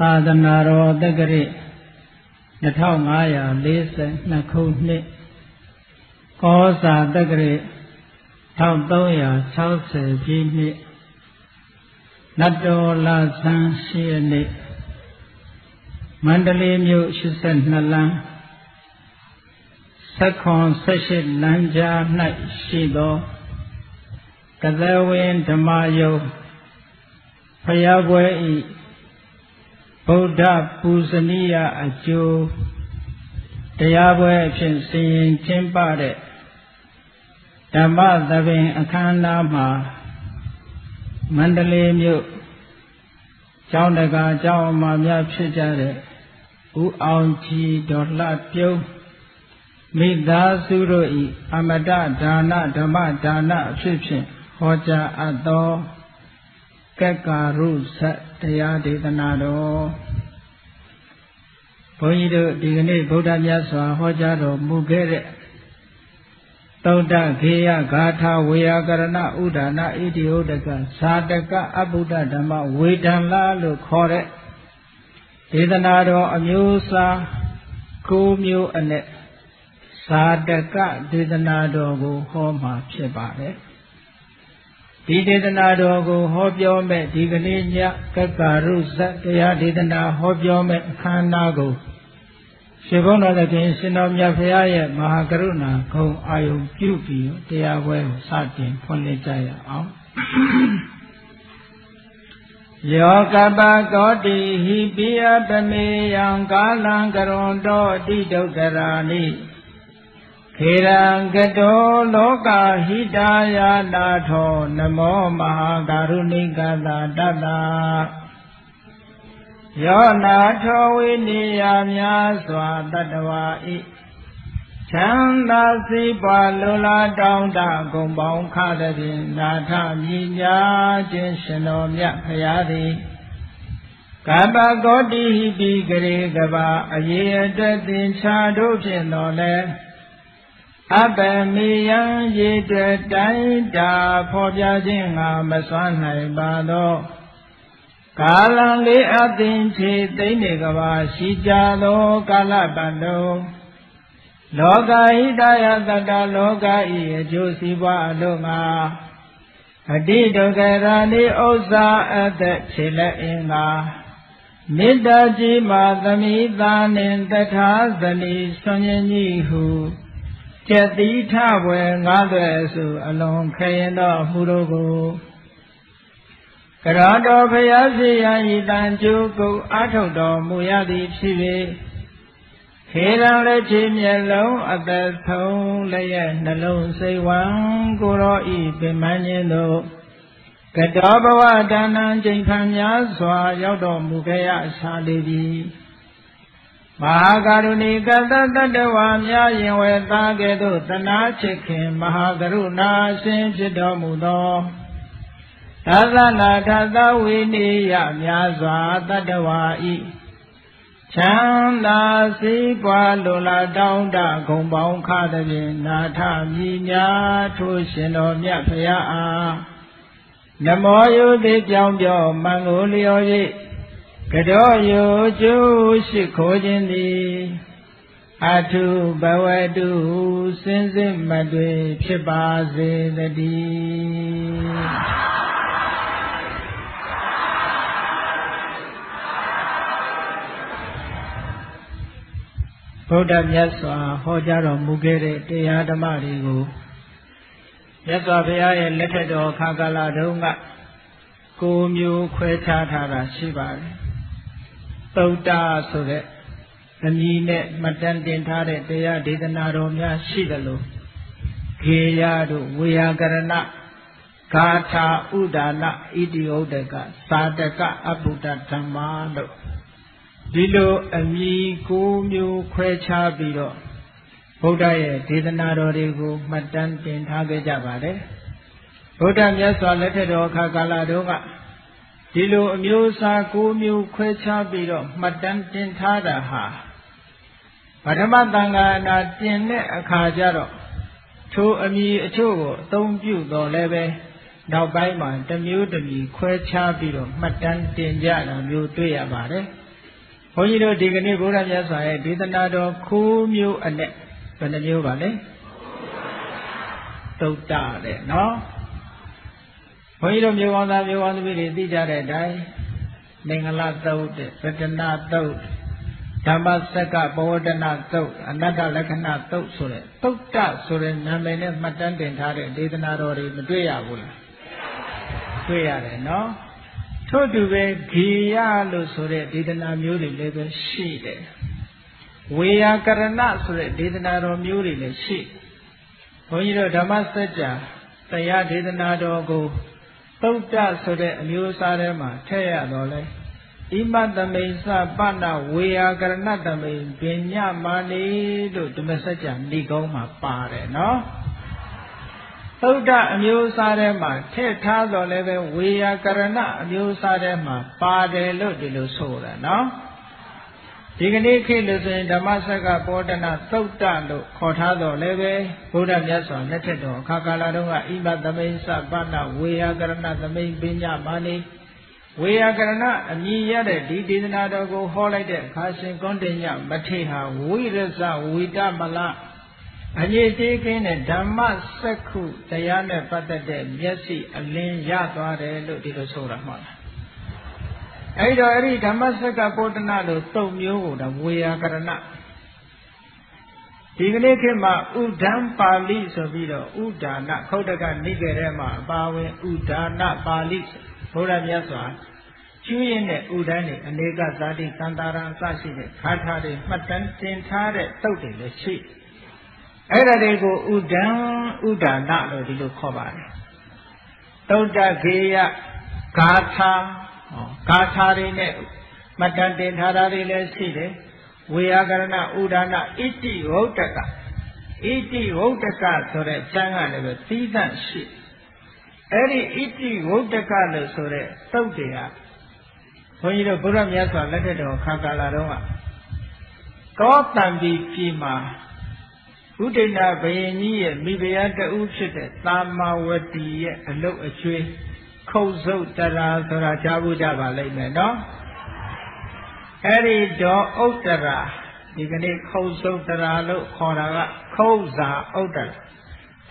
သာသနာတော်တက္ကရာ2542ခုနှစ်ကောဇာတက္ကရာ1360ပြည့်နှစ်နတ်တော်လာဆန်းရှိရနေ့မန္တလေးမြို့82လမ်းဆက်ခွန်78လမ်းကြား၌ရှိသောကသဝင်းဓမ္မယုံဖျားပွဲဤ ဗုဒ္ဓပူဇနီယအကျိုးတရားပွဲအဖြစ်စီရင်ကျင်းပတဲ့ဓမ္မသဘင်အခမ်းအနားမှာမန္တလေးမြို့ကျောင်းတကာကျောင်းအမများဖြစ်ကြတဲ့ဦးအောင်ကြည်ဒေါ်လှပြုံးမိသားစုတို့ဤအမတဒါနဓမ္မဒါနအဖြစ်ဖြင့်ဟောကြားအပ်သော ကက္ကာရုဇတ်တရားဒေသနာတော်ဘုန်းကြီးတို့ဒီကနေ့ဗုဒ္ဓမြတ်စွာဟောကြားတော်မူခဲ့တဲ့သုဒ္ဓခေယဂါထာဝေယကရဏဥဒါနဣတိဟုတ်တကဇာတကအဘုဒ္ဓဓမ္မဝေဒံလာလို့ခေါ်တဲ့ဒေသနာတော်အမျိုးအစား၉မျိုးအနဲ့ဇာတကဒေသနာတော်ကိုဟောမှာဖြစ်ပါတယ် ဒီဒေသနာတော်ကိုဟောပြောမဲ့ဒီကနေ့ညကက္ကာရုဇတ်တရားဒေသနာဟောပြောမဲ့အခမ်းအနားကိုရှင်ဘုန်းတော်သခင်ရှင်တော်မြတ်ဖရာရဲ့မဟာကရုဏာဂုဏ်အာယုံပြုပြီးတရားပွဲကိုစတင်ဖွင့်လှစ်ကြရအောင်ယောကပကောတိဟိပိယတမေယံကာလံကရွန်တောတိဒုက္ခရာနိ ခေရံကတောလောကဟိတာယာနာထောနမောမဟာကာရုဏိကသာတတ္တယောနာထောဝိနိယများစွာတတ္တဝါဤချမ်းသာစိပွားလိုလားတောင်းတဂုံပေါင်းခသဖြင့်နာထမြညာခြင်းရှင်တော်မြတ်ဖရာသည်ကပ္ပကောတိဟိပိဂရေကဘာအယေအတသင်္ချာတို့ဖြင့်တော်လဲ အပမေယံရေတတိုင်းတာဖော်ပြခြင်းငါမစွမ်းနိုင်ပါသောကာလံလေးအသင်ချေသိမ့်နေကဘာရှိကြသောကာလတန်တုံလောကဟိတယတတလောကဤအကျိုးစီးပွားအလို့ငါအတိဒုက္ခရာနိဥစ္စာအသက်ခြေလက်အင်္ဂါမေတ္တာကြီးမာသမိသာနှင့်တထာဇနီဆွန်ရင်ကြီးဟု ကျက်တိထဝယ်ငါးသွဲစုအလွန်ခရင်သောမှုတို့ကိုကရတော်ဖျားစီယံဤတန်ကျုကုအာထုတ်တော်မူရသည်ဖြစ်၍ခေရန်လက်ချေမျက်လုံးအသက်ဆုံးလည်းရဲ့နှလုံးစိတ်ဝံကိုရောဤပင်မခြင်းတို့ကတောဘဝဒါနံကျိန်ခံများစွာရောက်တော်မူခဲ့ရရှာလေသည် မဟာကရုဏီကတတတဝါများရင်ဝေသားကဲ့သို့တနာချစ်ခင်မဟာကရုဏာရှင်ဖြစ်တော်မူသောသာသနာထသဝိနိယများစွာတတဝါဤချမ်းသာစည်းပွားလိုလားတောင်းတဂုံပေါင်းခသဖြင့်နာထမြညာထိုးရှင်တော်မြတ်ဖရာအားနမောယုတိပြောင်းပြောမံကိုလျော်၍ ကတော်ယုကျိုးရှိခိုးခြင်းသည်အထုဘဝတုစင်စစ်မတွေဖြစ်ပါစေတည်းဗုဒ္ဓမြတ်စွာဟောကြားတော်မူခဲ့တဲ့တရားဓမ္မတွေကိုမြတ်စွာဘုရားရဲ့လက်ထက်တော်ခါကာလတုန်းကကိုမျိုးခွဲခြားထားတာရှိပါတယ်။ သုတ္တဆိုတဲ့အမည်နဲ့မှတ်တမ်းတင်ထားတဲ့တရားဒေသနာတော်များရှိတယ်လို့ခေယတို့ဝေယကရဏဂါထာဥဒါနဣတိဥဒ္ဒကသာတကအဘုဒ္ဓဓမ္မလို့ဒီလိုအမည်ကိုမျိုးခွဲခြားပြီးတော့ဗုဒ္ဓရဲ့ဒေသနာတော်တွေကိုမှတ်တမ်းတင်ထားခဲ့ကြပါတယ်ဗုဒ္ဓမြတ်စွာလက်ထက်တော်အခါကာလတုန်းက ဒီလိုအမျိုးအစားကိုမျိုးခွဲခြားပြီးတော့မှတ်တမ်းတင်ထားတာဟာပထမသံဃာနာတင်တဲ့အခါကျတော့ထိုအမည်အချို့ကိုအသုံးပြုတော်လည်းပဲနောက်ပိုင်းမှာတစ်မျိုးတစ်မျိုးခွဲခြားပြီးတော့မှတ်တမ်းတင်ကြတာမျိုးတွေ့ရပါတယ်။ဘုန်းကြီးတို့ဒီကနေ့ဘုရားမြတ်စွာရဲ့ဒေသနာတော်ခိုးမျိုးအနဲ့ဘယ်နှမျိုးပါလဲသုတ်တတဲ့နော် ဘုန်းကြီးတို့မျိုးကောင်းသားမျိုးကောင်းသမီးတွေသိကြတဲ့အတိုင်းမင်္ဂလာသုတ်တဲ့ပတနာသုတ်ဓမ္မစက္ကဘဝဒနာသုတ်အနတ္တလက္ခဏာသုတ်ဆိုတဲ့သုတ်တဆိုတဲ့နာမည်နဲ့မှတ်တမ်းတင်ထားတဲ့ဒေသနာတော်တွေမတွေ့ရဘူးလားတွေ့ရတယ်နော်ထို့တူပဲဂေယလို့ဆိုတဲ့ဒေသနာမျိုးတွေလည်းပဲရှိတယ်ဝေယကရဏဆိုတဲ့ဒေသနာတော်မျိုးတွေလည်းရှိဘုန်းကြီးတို့ဓမ္မစကြာတရားဒေသနာတော်ကို သုတ်တဆိုတဲ့အမျိုးအစားထဲမှာထည့်ရတော့လဲဣမတမိန်စပဏဝေယကရဏတမိန်ပညာမာနေလို့ဓမ္မစကြာဏိကုံးမှာပါတယ်နော်သုဒ္ဓအမျိုးအစားထဲမှာထည့်ထားတော်လည်းပဲဝေယကရဏအမျိုးအစားထဲမှာပါတယ်လို့ဒီလိုဆိုတာနော် ဒီကနေ့ခေတ်လို့ဆိုရင်ဓမ္မစက္ကပောဒနာသုတ်တလို့ခေါ်ထားတော်လည်းပဲဘုရားမြတ်စွာလက်ထက်တော်အခါကာလတုန်းကဣမသမိန်စပဏဝေယကရဏသမိန်ပညာမာနေဝေယကရဏအမည်ရတဲ့ဒီဒေသနာတော်ကိုဟောလိုက်တဲ့အခါရှင်ကွန်တင်ညမထေဟာဝိရဇဝိတမလအငြိသေးခင်းတဲ့ဓမ္မစက္ခုတရားနဲ့ပတ်သက်တဲ့မျက်စိအလင်းရသွားတယ်လို့ဒီလိုဆိုတာမှလား အဲ့တော့အဲ့ဒီဓမ္မစက္ကပောတနာလို့သုံးမျိုးကိုတော့ဝေယကရဏဒီကနေ့ခေတ်မှာဥဒံပါဠိဆိုပြီးတော့ဥဒါနခုတ်တကနိကေထဲမှာအပါဝင်ဥဒါနပါဠိဘုရားမြတ်စွာကျွရင်တဲ့ဥဒန်းတွေအနေကဇာတိသန္တာရံအစရှိတဲ့ခါထာတွေမှတ်တမ်းတင်ထားတဲ့တုတ်တွေလည်းရှိအဲ့ဒါတွေကိုဥဒံဥဒါနလို့ဒီလိုခေါ်ပါတယ်တုတ်တခေယဂါထာ ဂါထာတွေနဲ့မှတ်တမ်းတင်ထားတာတွေလည်းရှိတယ်ဝေယကရဏဥဒါနဣတိဝုဒ္ဒကဣတိဝုဒ္ဒကဆိုတဲ့ကျမ်းကလည်းပဲသီးသန့်ရှိအဲ့ဒီဣတိဝုဒ္ဒကလို့ဆိုတဲ့သုတ်တွေကဘုန်းကြီးတို့ဘုရားမြတ်စွာလက်ထက်တော်ခါကာလတုန်းကကောတံဒီပြည်မှာဥဒိဏဘယင်ကြီးရဲ့မိဖုရားတဦးဖြစ်တဲ့သာမဝတီရဲ့အလုတ်အကျွေး ခုတ်စုတ်တရာဆိုတာကြားဖို့ကြပါလိမ့်မယ်နော်အဲ့ဒီတော့ဥတ္တရာဒီကနေ့ခုတ်စုတ်တရာလို့ခေါ်တာကခုတ်စာဥတ္တရာ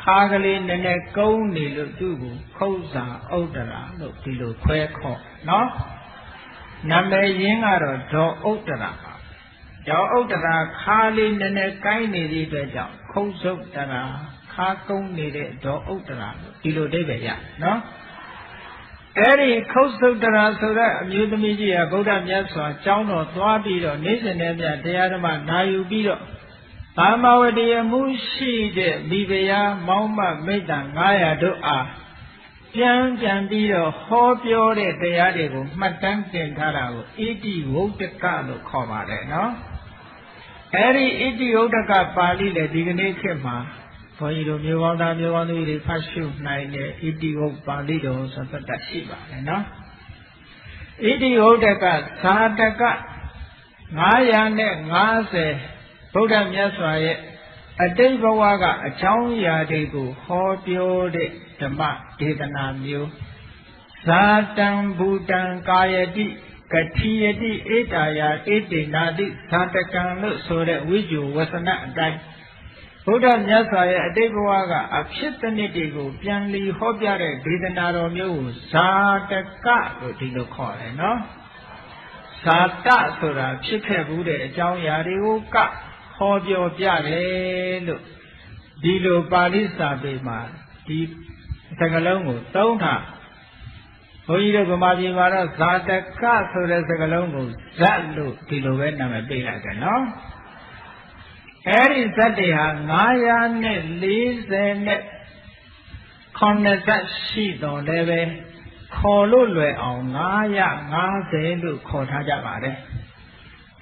ခါကလေးနည်းနည်းကုန်းနေလို့သူ့ကိုခုတ်စာဥတ္တရာလို့ဒီလိုခွဲခေါ်နော်နာမည်ရင်းကတော့ဒေါ်ဥတ္တရာပါဒေါ်ဥတ္တရာခါလေးနည်းနည်းကိုင်းနေသည့်အတွက်ကြောင့်ခုတ်စုတ်တရာခါကုန်းနေတဲ့ဒေါ်ဥတ္တရာလို့ဒီလိုအိဗယ်ရနော် အဲ့ဒီခုတ်သုတ္တရာဆိုတဲ့အမျိုးသမီးကြီးကဗုဒ္ဓမြတ်စွာကျောင်းတော်သွားပြီးတော့နေ့စဉ်နဲ့ပြတရားဓမ္မနာယူပြီးတော့ဘာမဝတိယမှုရှိတဲ့မိဖုရားမောင်းမမိတ္တ900တို့အားပြန်ပြန်ပြီးတော့ဟောပြောတဲ့တရားတွေကိုမှတ်တမ်းတင်ထားတာကိုဣတိဝုဒ္ဒကလို့ခေါ်ပါတယ်နော်အဲ့ဒီဣတိဝုဒ္ဒကပါဠိလေဒီကနေ့ခေတ်မှာ ဘုန်းကြီးတို့မျိုးကောင်းသားမျိုးကောင်းသူတွေဖတ်ရှုနိုင်တဲ့ဣတိဝုတ်ပါဠိတော်ဆိုသက်တရှိပါတယ်နော်ဣတိဝုတ်တကဇာတက950ဗုဒ္ဓမြတ်စွာရဲ့အတိတ်ဘဝကအကြောင်းအရာတွေကိုဟောပြောတဲ့ဓမ္မဒေသနာမျိုးဇာတံဘူတံကာယတိကတိယတိဧတာယာဧတေနာတိဇာတကံလို့ဆိုတဲ့ဝိဇ္ဇဝဆနအတိုင်း ဘုရားမြတ်စွာရဲ့အတိတ်ဘဝကအဖြစ်တနည်းတွေကိုပြန်လီဟောပြတဲ့ဒေသနာတော်မျိုးကိုဇာတကလို့ဒီလိုခေါ်တယ်နော်ဇာတဆိုတာဖြစ်ခဲ့ဘူးတဲ့အကြောင်းအရာတွေကိုကဟောပြောပြတယ်လို့ဒီလိုပါဠိစာပေမှာဒီစကားလုံးကိုသုံးထားဘုန်းကြီးတို့ဗမာပြည်မှာတော့ဇာတကဆိုတဲ့စကားလုံးကိုဇတ်လို့ဒီလိုပဲနာမည်ပေးလိုက်တယ်နော် အဲ့ဒီဇတ်တွေဟာ940နဲ့90ရှိတော်လည်းပဲခေါ်လို့လွယ်အောင်950လို့ခေါ်ထားကြပါတယ်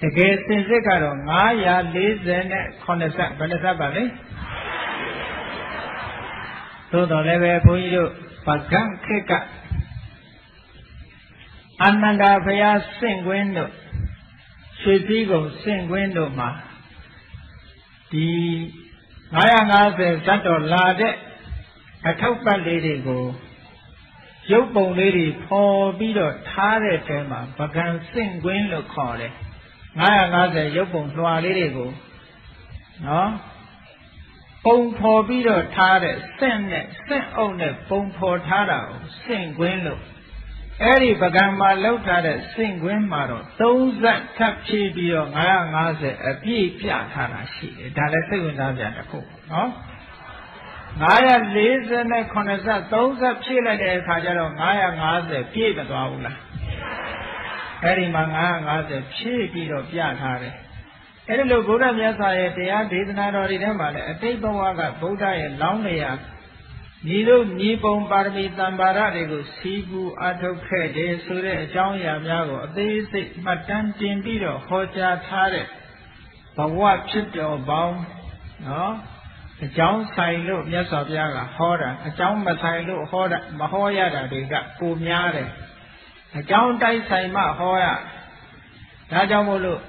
တကယ်စင်စစ်ကတော့940နဲ့90ဘယ်နှစပ်ပါလဲသို့တော်လည်းပဲဘုန်းကြီးတို့ပကံခေတ်ကအနန္ဒာဘုရားစင့်ကွင်းတို့ရွှေစည်းကုံစင့်ကွင်းတို့မှာ ဒီ950ဇတ်တော်လာတဲ့အထောက်ပတ်လေးတွေကိုရုပ်ပုံလေးတွေပေါ်ပြီးတော့ထားတဲ့တဲမှာပကံစင့်ကွင်းလို့ခေါ်တယ်950ရုပ်ပုံလွှာလေးတွေကိုနော်ပုံဖော်ပြီးတော့ထားတဲ့စင့်နဲ့စင့်အုပ်နဲ့ပုံဖော်ထားတာကိုစင့်ကွင်းလို့ အဲ့ဒီပကံမှာလောက်ထားတဲ့စင့်ကွင်းမှာတော့30ထပ်ဖြည့်ပြီးတော့950အပြည့်ပြထားတာရှိတယ်ဒါလည်းစိတ်ဝင်စားကြတစ်ခုနော်940နဲ့80 30ဖြည့်လိုက်တဲ့အခါကျတော့950ပြည့်မသွားဘူးလားအဲ့ဒီမှာ950ဖြည့်ပြီးတော့ပြထားတယ်အဲ့ဒီလိုဗုဒ္ဓမြတ်စွာရဲ့တရားဒေသနာတော်တွေထဲမှာလည်းအတိတ်ဘဝကဗုဒ္ဓရဲ့လောင်းနေရ ညီတို့ညီပုံပါရမီတံပါရတွေကိုစီးပူအထုတ်ခဲ့တယ်ဆိုတဲ့အကြောင်းအရာများကိုအသေးစိတ်မှတ်တမ်းတင်ပြီးတော့ဟောကြားထားတဲ့ဘဝဖြစ်တော်ပေါင်းနော်အကြောင်းဆိုင်လို့မြတ်စွာဘုရားကဟောတာအကြောင်းမဆိုင်လို့ဟောတာမဟောရတာတွေကပိုများတယ်အကြောင်းတိုက်ဆိုင်မှဟောရဒါကြောင့်မို့လို့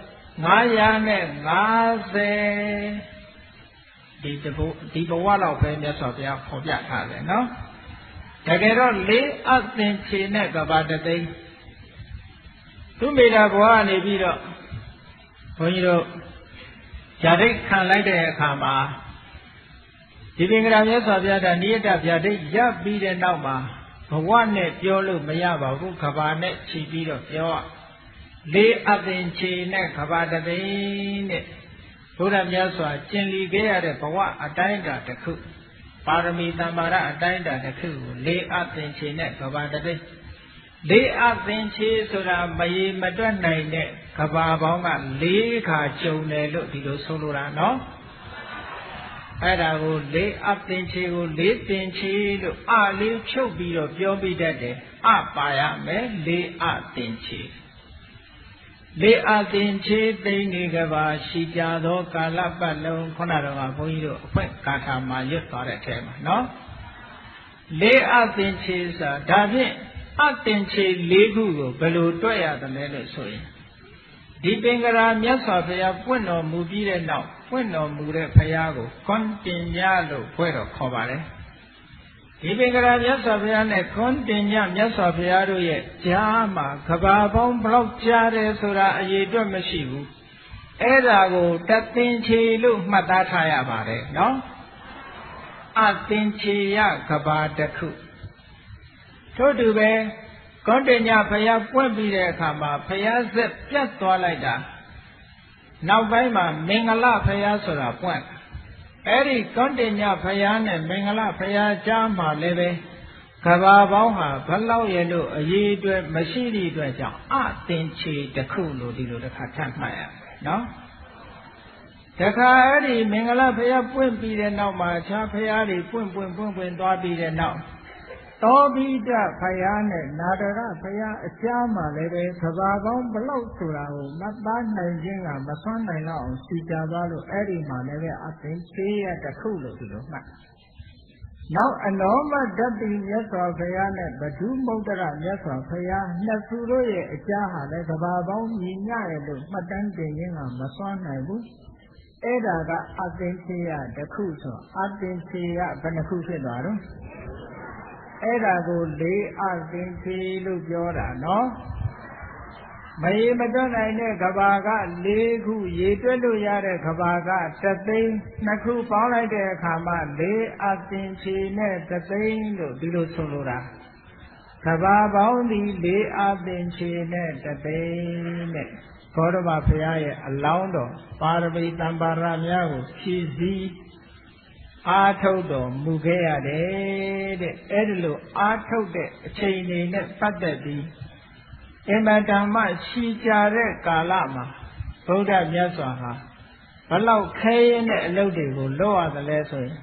950 ဒီတဘဒီဘဝလောက်ပဲမြတ်စွာဘုရားဖော်ပြထားတယ်နော်တကယ်တော့လေးအသင်ခြေနဲ့ကဘာတသိန်းသူမိတာဘဝကနေပြီးတော့ဘုန်းကြီးတို့ဇာတိခံလိုက်တဲ့အခါမှာဒီပင်္ဂရာမြတ်စွာဘုရားကနိယတဗျာဒိတ်ရပ်ပြီးတဲ့နောက်မှာဘဝနဲ့ပြောလို့မရပါဘူးကဘာနဲ့ခြီးပြီးတော့ပြောရလေးအပင်ခြေနဲ့ကဘာတသိန်းတဲ့ ဘုရားမြတ်စွာကျင်လီခဲ့ရတဲ့ဘဝအတိုင်းအတာတစ်ခုပါရမီတမ္မာရအတိုင်းအတာတစ်ခုကိုလေးအပင်ခြေနဲ့ကဘာတသိန်းလေးအပင်ခြေဆိုတာမရေမတွက်နိုင်တဲ့ကဘာပေါင်းကလေးခါကျုံတယ်လို့ဒီလိုဆိုလိုတာနော်အဲ့ဒါကိုလေးအပင်ခြေကိုလေးပင်ခြေလို့အလေးဖြုတ်ပြီးတော့ပြောပြတတ်တယ်အပါရမယ်လေးအပင်ခြေ လေအသင်ချေသိနေကဘာရှိကြသောကာလပတ်လုံးခုနတော့ကဘုန်းကြီးတို့အဖွင့်ကာထာမှာရွတ်သွားတဲ့အထဲမှာနော်လေအသင်ချေဆိုတာဒါဖြင့်အသင်ချေ၄ခုကိုဘယ်လိုတွက်ရတယ်လဲလို့ဆိုရင်ဒီပင်ကရာမြတ်စွာဘုရားပွင့်တော်မူပြီးတဲ့နောက်ပွင့်တော်မူတဲ့ဘုရားကိုကွန်တင်ညလို့ဖွဲ့တော်ခေါ်ပါတယ် ဒီပင်ကရာမြတ်စွာဘုရားနဲ့ခွန်တင်ညမြတ်စွာဘုရားတို့ရဲ့ကြားမှာကဘာပေါင်းဘလောက်ကြားတယ်ဆိုတာအရေးအတွက်မရှိဘူးအဲ့ဒါကိုတသင်ချေလို့မှတ်သားထားရပါတယ်နော်အသင်ချေရကဘာတစ်ခုထို့တူပဲခွန်တင်ညဘုရားပွင့်ပြီးတဲ့အခါမှာဘုရားဆက်ပြတ်သွားလိုက်တာနောက်ပိုင်းမှာမင်္ဂလဘုရားဆိုတာပွင့် အဲ့ဒီကောတင်ညဖယားနဲ့မင်္ဂလဖယားကြားမှာလည်းပဲကဘာပေါင်းဟာဘလောက်ရဲ့လို့အရေးအတွက်မရှိသည့်အတွက်ကြောင့်အသင်ချေတစ်ခုလို့ဒီလိုတစ်ခါထပ်မှတ်ရနော်တခါအဲ့ဒီမင်္ဂလဖယားပွင့်ပြီးတဲ့နောက်မှာခြားဖယားတွေပွင့်ပွင့်ပွင့်ပွင့်သွားပြီးတဲ့နောက် သောဘိဒဖယားနဲ့နာဒရဖယားအကြားမှာလည်းပဲကဘာကောင်းဘလောက်ဆိုတာကိုမသားနိုင်ခြင်းကမဆွမ်းနိုင်တော့အောင်စီကြသွားလို့အဲ့ဒီမှာလည်းပဲအသိသေးရတခုလို့ဒီလိုမှတ်နောက်အနောမဓတ္တိမြတ်စွာဘုရားနဲ့ဘဒုမုဒ္ဒရမြတ်စွာဘုရားနှစ်သူတို့ရဲ့အကြားဟာလည်းကဘာပေါင်းညီညရဲ့လို့မှတ်တမ်းတင်ခြင်းကမစွမ်းနိုင်ဘူးအဲ့ဒါကအသိသေးရတခုဆိုအသိသေးရဘယ်နှခုဖြစ်သွားတော့ အဲ့ဒါကိုလေးအသင်္ခေလို့ပြောတာနော်မရေမတွက်နိုင်တဲ့ကဘာက၄ခုရေတွက်လို့ရတဲ့ကဘာကသသိန်းနှစ်ခုပေါင်းလိုက်တဲ့အခါမှာ၄အသင်္ခေနဲ့သသိန်းလို့ဒီလိုဆိုလိုတာကဘာပေါင်းဒီ၄အသင်္ခေနဲ့သသိန်းနဲ့ဘောဓဘာဘုရားရဲ့အလောင်းတော်ပါရမီတံပါရများကိုဖြည့်စည်း အာထုတ်တော်မူခဲ့ရတယ်တဲ့အဲ့ဒီလိုအာထုတ်တဲ့အချိန်တွေနဲ့ပတ်သက်ပြီးအင်မတန်မှရှည်ကြတဲ့ကာလမှာဗုဒ္ဓမြတ်စွာဟာဘလောက်ခဲရင်တဲ့အလုပ်တွေကိုလုပ်ရတယ်လဲဆိုရင်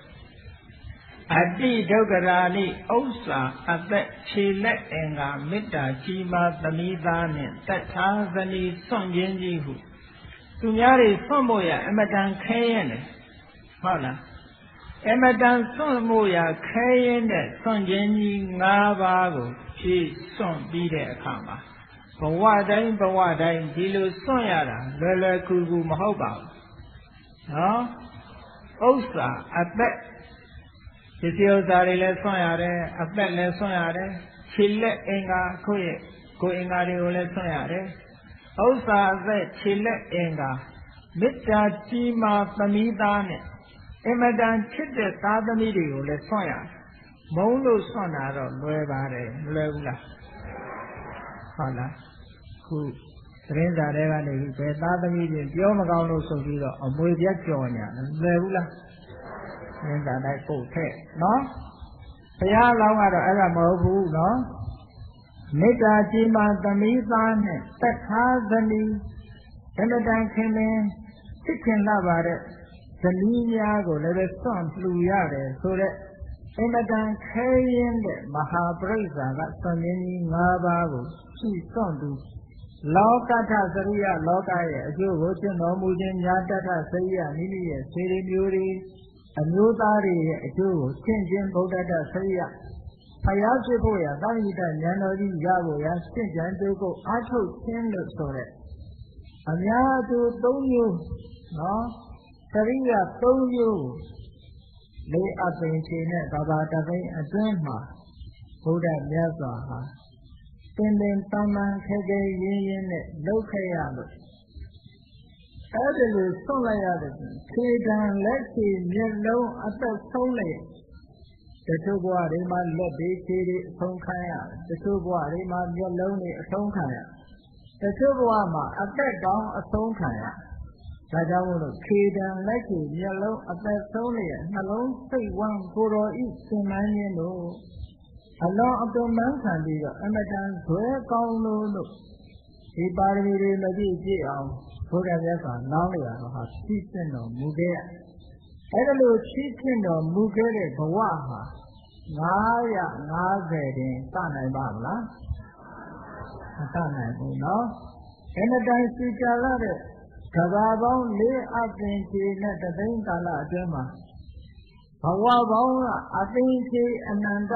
အတိဒုက္ခရာနိဥစ္စာအသက်ခြေလက်အင်္ဂါမေတ္တာကြီးမားသမိသားနှင့်တထာဇနီစွန့်ခြင်းကြီးဟုသူများတွေစွန့်ဖို့ရအမတန်ခဲရင်တယ်ဟုတ်လား အမတန်စွန့်မှုရာခဲရင်တဲ့စွန့်ခြင်းကြီး၅ပါးကိုဖြည့်စွန့်ပြီးတဲ့အခါမှာဘဝတိုင်းဘဝတိုင်းဒီလိုစွန့်ရတာလွယ်လွယ်ကူကူမဟုတ်ပါဘူးနော်ဥစ္စာအသက်ပစ္စည်းဥစ္စာတွေလည်းစွန့်ရတယ်အသက်လည်းစွန့်ရတယ်ခြေလက်အင်္ဂါကိုယ့်ရဲ့ကိုယ်အင်္ဂါတွေကိုလည်းစွန့်ရတယ်ဥစ္စာအသက်ခြေလက်အင်္ဂါမေတ္တာကြီးမားသမီးသားနဲ့ အင်မတန်ချစ်တဲ့သားသမီးတွေကိုလည်းဆွန့်ရတယ်မုန်းလို့ဆွန့်တာတော့လွယ်ပါတယ်မလွယ်ဘူးလားဟုတ်လားခုသတင်းစာတွေကနေပြီးဘယ်သားသမီးတွေပြောမကောင်းလို့ဆိုပြီးတော့အမွေပြတ်ကြော်ညာလွယ်ဘူးလားသတင်းစာတိုင်းပို့ထက်နော်ဘုရားလောင်းကတော့အဲ့ဒါမဟုတ်ဘူးနော်မေတ္တာကြီးမှသမီးသားနဲ့တထာဇနီးအမတန်ခင်မင်းချစ်ခင်လာပါတဲ့ ဇနီးများကိုလည်းပဲစွန့်လှူရတယ်ဆိုတဲ့အမတန်ခဲရင်တဲ့မဟာပရိစ္ဆာကစွန့်ရင်းကြီး၅ပါးကိုရှိစွန့်သူလောကထစရိယလောကရဲ့အကျိုးကိုကျင့်တော်မူခြင်းညာတတစရိယမိမိရဲ့စေရီမျိုးတွေအမျိုးသားတွေရဲ့အကျိုးကိုကျင့်ခြင်းဗုဒ္ဓတစရိယဖယားဖြစ်ဖို့ရသာဝိတဉာဏ်တော်ကြီးရဖို့ရရှင်းကြံကြိုးကိုအားထုတ်ခြင်းလို့ဆိုတဲ့အများသူ၃မျိုးနော် စရိယ၃မျိုးလေးအပင်ခြေနဲ့ကဘာတပိန်အတွင်းမှာဘုရားမြတ်စွာဟာပင်ပင်တန်တန်ခဲခဲရင်းရင်းနဲ့လောက်ခဲ့ရလို့အဲ့ဒီလိုဆုံးလိုက်ရတဲ့ခြေတံလက်ခြေမျက်လုံးအသက်ဆုံးလိုက်တချို့ဘဝတွေမှာလက်တွေခြေတွေအဆုံးခံရတယ်တချို့ဘဝတွေမှာမျက်လုံးတွေအဆုံးခံရတချို့ဘဝမှာအသက်တောင်အဆုံးခံရ ဒါကြောင့်မို့လို့ခြေတံလက်ခြေမျက်လုံးအသက်ဆုံးလျက်နှလုံးစိတ်ဝမ်းကိုယ်တော်ဤသင်မှန်းခြင်းတို့အလောအပင်မှန်းခံပြီးတော့အမတန်ဇွဲကောင်းလို့လို့ဒီပါရမီတွေမပြည့်ပြည့်အောင်ဘုရားမြတ်စွာနောင်းလျာတော့ဟာဖြည့်စင်တော်မူခဲ့ရအဲ့ဒါလို့ဖြည့်စင်တော်မူခဲ့တဲ့ဘဝဟာ950တင်စနိုင်ပါမလားမစနိုင်ဘူးနော်အဲ့ဒါတိုင်းစီကြလာတဲ့ ကဘာပေါင်း၄အပင်ခြေနဲ့တသိန်းကာလအတွင်းမှာဘဝပေါင်းကအပင်ခြေအနန္တ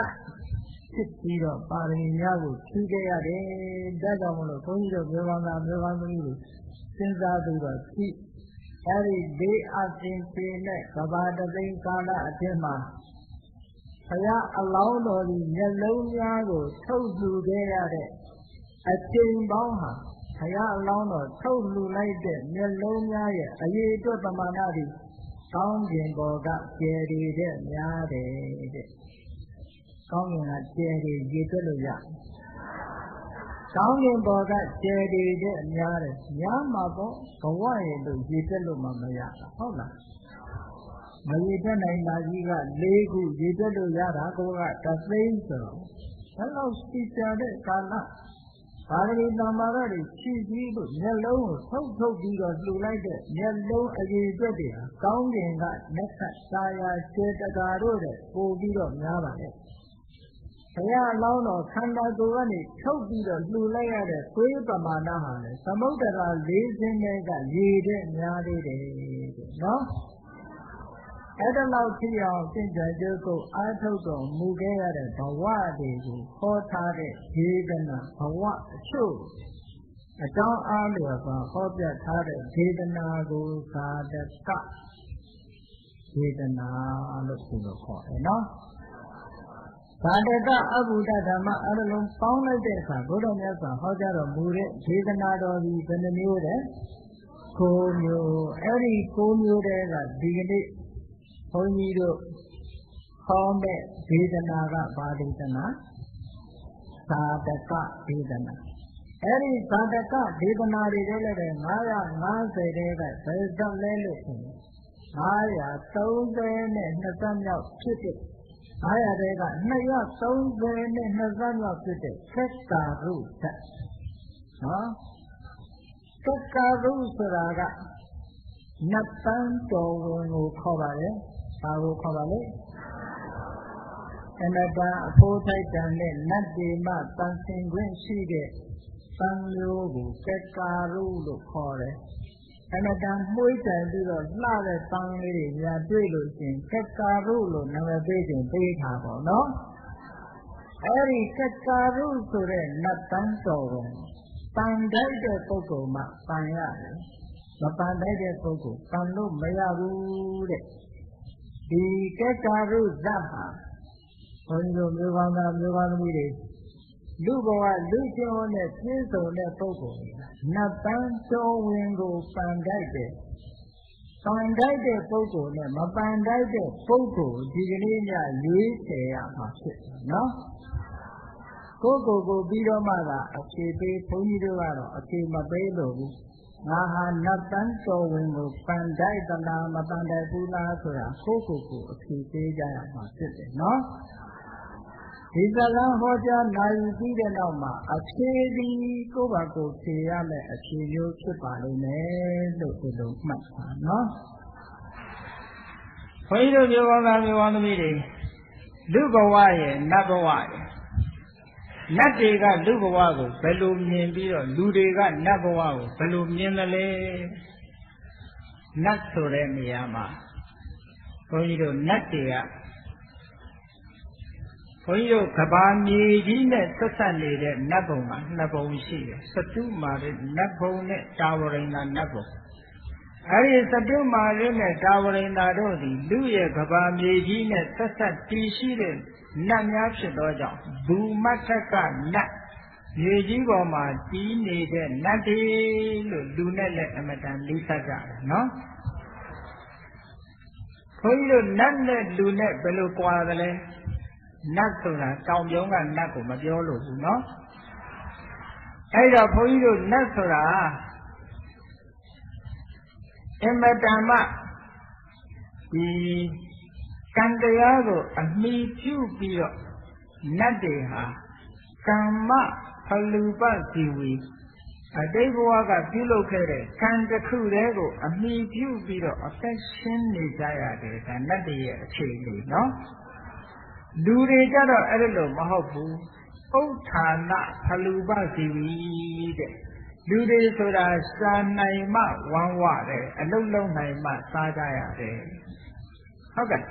ဖြစ်ပြီးတော့ပါရမီများကိုဖြည့်ခဲ့ရတယ်။ဒါကြောင့်မလို့ဘုန်းကြီးတို့မြေပါသာမြေပါသမီးတွေစဉ်းစားပြီးတော့ဖြည့်အဲဒီလေးအပင်ခြေနဲ့ကဘာတသိန်းကာလအတွင်းမှာဘုရားအလောင်းတော်ကြီးမျက်လုံးများကိုထုတ်လှူခဲ့ရတဲ့အချိန်ပေါင်းဟာ ဘုရားအလောင်းတော်ထုတ်လှူလိုက်တဲ့မျက်လုံးများရဲ့အရေးအတွက်ပမာဏသည်ကောင်းကျင်ပေါ်ကကျယ်ရည်တဲ့များတယ်တဲ့ကောင်းကျင်ကကျယ်ရည်ရည်တွက်လို့ရကောင်းကျင်ပေါ်ကကျယ်ရည်တဲ့များတယ်များမှာပေါ့ဘဝရဲ့လို့ရည်တွက်လို့မှမရတာဟုတ်လားမရည်တွက်နိုင်တာကြီးက၄ခုရည်တွက်လို့ရတာကောကတသိန်းဆိုတော့ဘယ်လောက်စီကြတဲ့ကာလ ပါရမီတမ္မာရတွေရှိပြီးလို့မျက်လုံးကိုထုတ်ထုတ်ပြီးတော့လှူလိုက်တဲ့မျက်လုံးအရေးအတွက်တွေဟာကောင်းကင်ကလက်ခတ်စာယာခြေတကာတို့တဲ့ပို့ပြီးတော့များပါလေဘုရားအလောင်းတော်ခန္ဓာကိုယ်ကနေထုတ်ပြီးတော့လှူလိုက်ရတဲ့သွေးပမာဏဟာလေသမုဒ္ဒရာ၄ဆင်းတွေကရေတဲ့များသေးတယ်တဲ့နော် အဲ့ဒါလောက်ကြည့်အောင် သင်္ကြန်ကျုပ်ကိုအာထုတ်တော်မူခဲ့ရတဲ့ဘဝတွေကိုခေါ်ထားတဲ့ဒေသနာဘဝအချို့အကြောင်းအားလျော်စွာဟောပြထားတဲ့ဒေသနာကိုသာတကဒေသနာလို့ဆိုလို့ခေါ်တယ်နော်သာတကအဘုဒ္ဓဓမ္မအရလုံးပေါင်းလိုက်တဲ့အခါဘုရားမြတ်စွာဟောကြားတော်မူတဲ့ဒေသနာတော်ဒီဘယ်နှမျိုးလဲကိုမျိုးအဲ့ဒီကိုမျိုးတည်းကဒီကနေ့ ဘုန်းကြီးတို့ဟောမဲ့ဒေသနာကဘာဒေသနာသာတကဒေသနာအဲ့ဒီသာတကဒေသနာတွေလည်းလည်း950တဲကဘယ်တော့လဲလို့ဆိုရင်930နဲ့20မြောက်ဖြစ်တဲ့900တဲက230နဲ့20မြောက်ဖြစ်တဲ့သက္ကာရုသတ်နော်သက္ကာရုဆိုတာကနတ်တန်းတော်ဝင်ကိုခေါ်ပါတယ် ဘာကိုခေါ်ပါလဲအနတ္တအဖို့ထိုက်တန်တဲ့နတ်ဒီမတန်ဆင်ခွင့်ရှိတဲ့သံမျိုးကိုကက္ကာရုလို့ခေါ်တယ်အနတ္တမှုိတိုင်ပြီးတော့လှတဲ့သံလေးတွေညာတွေ့လို့ရှိရင်ကက္ကာရုလို့နာမည်ပေးခြင်းပေးထားပါတော့အဲ့ဒီကက္ကာရုဆိုတဲ့နတ်တန်းတော်ဝင်တန်တိုက်တဲ့ပုဂ္ဂိုလ်မှတန်ရတယ်မပန်တိုက်တဲ့ပုဂ္ဂိုလ်တန်လို့မရဘူးတဲ့ ဒီကက္ကာရုဇတ်ဟာဘုန်းကြီးတို့မျိုးကောင်းသားမျိုးကောင်းသမီးတွေလူဘဝလူကျော်နဲ့ပြည့်စုံတဲ့ပုဂ္ဂိုလ်နတ်တန်းတော်ဝင်ကိုပန်တိုက်တယ်ပန်တိုက်တဲ့ပုဂ္ဂိုလ်နဲ့မပန်တိုက်တဲ့ပုဂ္ဂိုလ်ဒီကနေ့ညရွေးချယ်ရမှာဖြစ်တယ်နော်ကိုယ်ကိုယ်ကိုပြီးတော့မှသာအခြေပေးဘုန်းကြီးတို့ကတော့အခြေမပေးလို့ဘူး ငါဟာနတ်တန်းတော်ဝင်ကိုပန်တိုက်သလားမပန်တိုက်ဘူးလားဆိုတာကိုယ့်ကိုယ်ကိုအခြေပေးကြရမှာဖြစ်တယ်နော်ဒီဇလံဟောကြားနိုင်ပြီးတဲ့နောက်မှာအခြေဒီကိုယ့်ဘာကိုယ်ဖြေရမယ်အခြေမျိုးဖြစ်ပါလိမ့်မယ်လို့ဒီလိုမှတ်ပါနော်ဘုန်းကြီးတို့ပြောပါသားပြောပါသမီးတွေလူဘဝရဲ့နတ်ဘဝရဲ့ နတ်တွေကလူဘဝကိုဘယ်လိုမြင်ပြီးတော့လူတွေကနတ်ဘဝကိုဘယ်လိုမြင်သလဲနတ်ဆိုတဲ့နေရာမှာဘုန်းကြီးတို့နတ်တွေကဘုန်းကြီးတို့ကဘာမြေကြီးနဲ့ဆက်ဆက်နေတဲ့နတ်ဘုံမှာနှစ်ဘုံရှိတယ်စတုမာရနတ်ဘုံနဲ့တာဝရိန္ဒနတ်ဘုံအဲဒီစတုမာရနဲ့တာဝရိန္ဒတို့သည်လူရဲ့ကဘာမြေကြီးနဲ့ဆက်ဆက်တည်ရှိတဲ့ နတ်များဖြစ်သောကြောင့်ဘူမတ်ထကနတ်မြေကြီးပေါ်မှာတည်နေတဲ့နတ်တွေလို့လူနဲ့လည်းအမတန်လေးဆက်ကြတယ်နော်ဘုန်းကြီးတို့နတ်နဲ့လူနဲ့ဘယ်လိုကြွားသလဲနတ်ဆိုတာတောင်ပြုံးကနတ်ကိုမပြောလို့ဘူးနော်အဲ့တော့ဘုန်းကြီးတို့နတ်ဆိုတာအမတန်မှဒီ ကံတရားကိုအမိပြုပြီးတော့နတ်တွေဟာကမ္မဖလူပဇီဝီအတိတ်ဘဝကပြုလုပ်ခဲ့တဲ့ကံတစ်ခုတည်းကိုအမိပြုပြီးတော့အသက်ရှင်နေကြရတယ်ဒါနတ်တွေရဲ့အခြေအနေနော်လူတွေကြတော့အဲ့လိုမဟုတ်ဘူးဥဋ္ဌာဏဖလူပဇီဝီတဲ့လူတွေဆိုတာစာနိုင်မှဝမ်းဝတယ်အလုံးလုံးနိုင်မှစားကြရတယ်ဟုတ်ကဲ့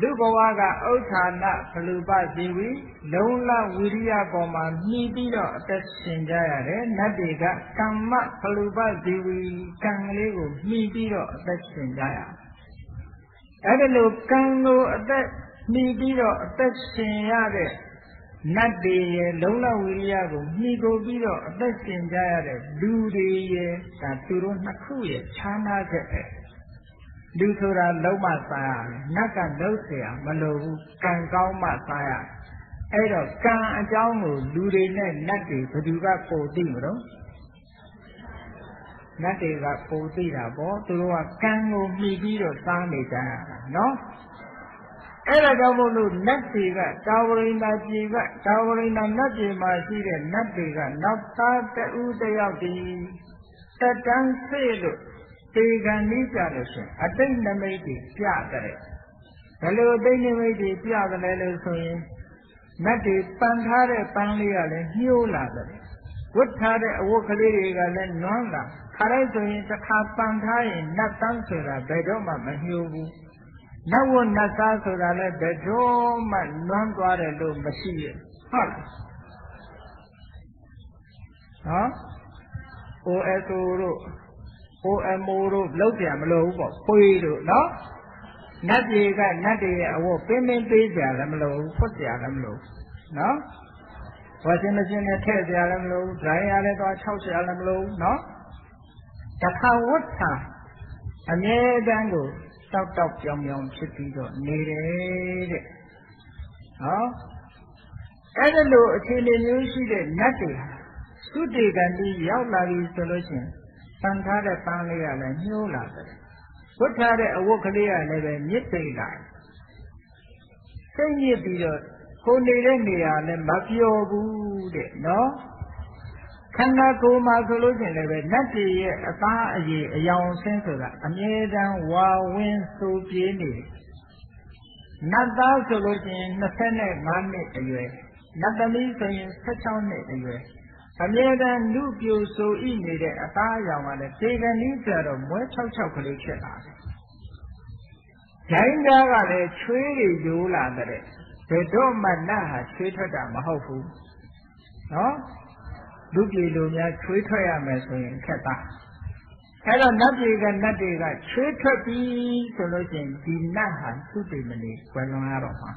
လူဘဝကဥဋ္ဌာဏဖလူပဇီဝီလုံလဝိရိယပေါ်မှာမြည်ပြီးတော့အသက်ရှင်ကြရတယ်နတ်တွေကကမ္မဖလူပဇီဝီကံလေးကိုမြည်ပြီးတော့အသက်ရှင်ကြရအဲ့ဒါလိုကံကိုအသက်မှီပြီးတော့အသက်ရှင်ရတဲ့နတ်တွေရဲ့လုံလဝိရိယကိုမှီကိုပြီးတော့အသက်ရှင်ကြရတဲ့လူတွေရဲ့ဒါသူတို့နှစ်ခုရဲ့ခြားနာချက်ပဲ လူဆိုတာလုံးမစားရတယ်နတ်ကလုံးเสียမလိုဘူးကံကောင်းမှစားရအဲ့တော့ကံအကြောင်းကိုလူတွေနဲ့နတ်တွေဘယ်သူကပိုသိမလို့နတ်တွေကပိုသိတာပေါ့သူတို့ကကံကိုမှီပြီးတော့စားနေကြရတာနော်အဲ့ဒါကြောင့်မို့လို့နတ်တွေကတာဝရိန္ဒာပြည်ကတာဝရိန္ဒာနတ်ပြည်မှာရှိတဲ့နတ်တွေကနောက်သားတဦးတယောက်ဒီတက်တန်းစေလို့ တေခံနေကြလို့ရှင်အတိတ်နမိတ်တွေပြတဲ့ဘယ်လိုအတိတ်နမိတ်တွေပြတယ်လို့ဆိုရင်နတ်တွေပန်ထားတဲ့ပန်းလေးကလည်းညှိုးလာတယ်ဝတ်ထားတဲ့အဝတ်ကလေးတွေကလည်းနွမ်းလာခါလိုက်ဆိုရင်တစ်ခါပန်ထားရင်နတ်တန်းဆိုတာဘယ်တော့မှမညှိုးဘူးနတ်ဝတ်နတ်သားဆိုတာလည်းဘယ်တော့မှနွမ်းသွားတယ်လို့မရှိရဲ့ဟုတ်လားနော် OSO တို့ OMO တို့လောက်ပြန်မလို့ဘူးပေါ့ခွေးတို့နော်နတ်ပြည်ကနတ်တွေရဲ့အဝတ်ပင်းပင်းပေးကြလည်းမလို့ဖွတ်ကြလည်းမလို့နော်ဝါရှင်မရှင်နဲ့ထည့်ကြလည်းမလို့ဒိုင်းရလည်းတော့၆ဆရာလည်းမလို့နော်တခါဝတ်တာအမြဲတမ်းကိုတောက်တောက်ပြောင်ပြောင်ဖြစ်ပြီးတော့နေတယ်တဲ့ဟောအဲ့ဒါလိုအခြေအနေမျိုးရှိတဲ့နတ်တွေဟာသုတေကံကြီးရောက်လာပြီဆိုလို့ရှိရင် တန်ထားတဲ့ပန်းလေးကလည်းညှိုးလာတယ်ဝတ်ထားတဲ့အဝတ်ကလေးကလည်းပဲမြစ်သိမ့်လာစိတ်ညစ်ပြီးတော့ကိုနေတဲ့နေရာလည်းမပြောဘူးတဲ့နော်ခန္ဓာကိုယ်မှာဆိုလို့ရှိရင်လည်းပဲနတ်ပြည်ရဲ့အသားအရည်အယောင်ဆင်းဆိုတာအမြဲတမ်းဝါဝင်းစိုးပြေးနေတယ်နတ်သားဆိုလို့ရှိရင်25နှစ်အရွယ်နတ်သမီးဆိုရင်16နှစ်အရွယ် အမြဲတမ်းလူပြိုဆိုဤနေတဲ့အသားအယောင်ကလည်းဒေဂနီးကြတော့မွဲ66ကလေးဖြစ်လာတယ်။ဂျိုင်းသားကလည်းချွေးတွေယိုးလာတဲ့ဘယ်တော့မှနတ်ဟာချွေးထွက်တာမဟုတ်ဘူး။နော်လူပြည်လူများချွေးထွက်ရမယ်ဆိုရင်ခက်တာအဲ့တော့နတ်ပြည်ကနတ်တွေကချွေးထွက်ပြီဆိုလို့ရှိရင်ဒီနတ်ဟာသူ့တည်မနေွယ်လွန်ရတော့မှာ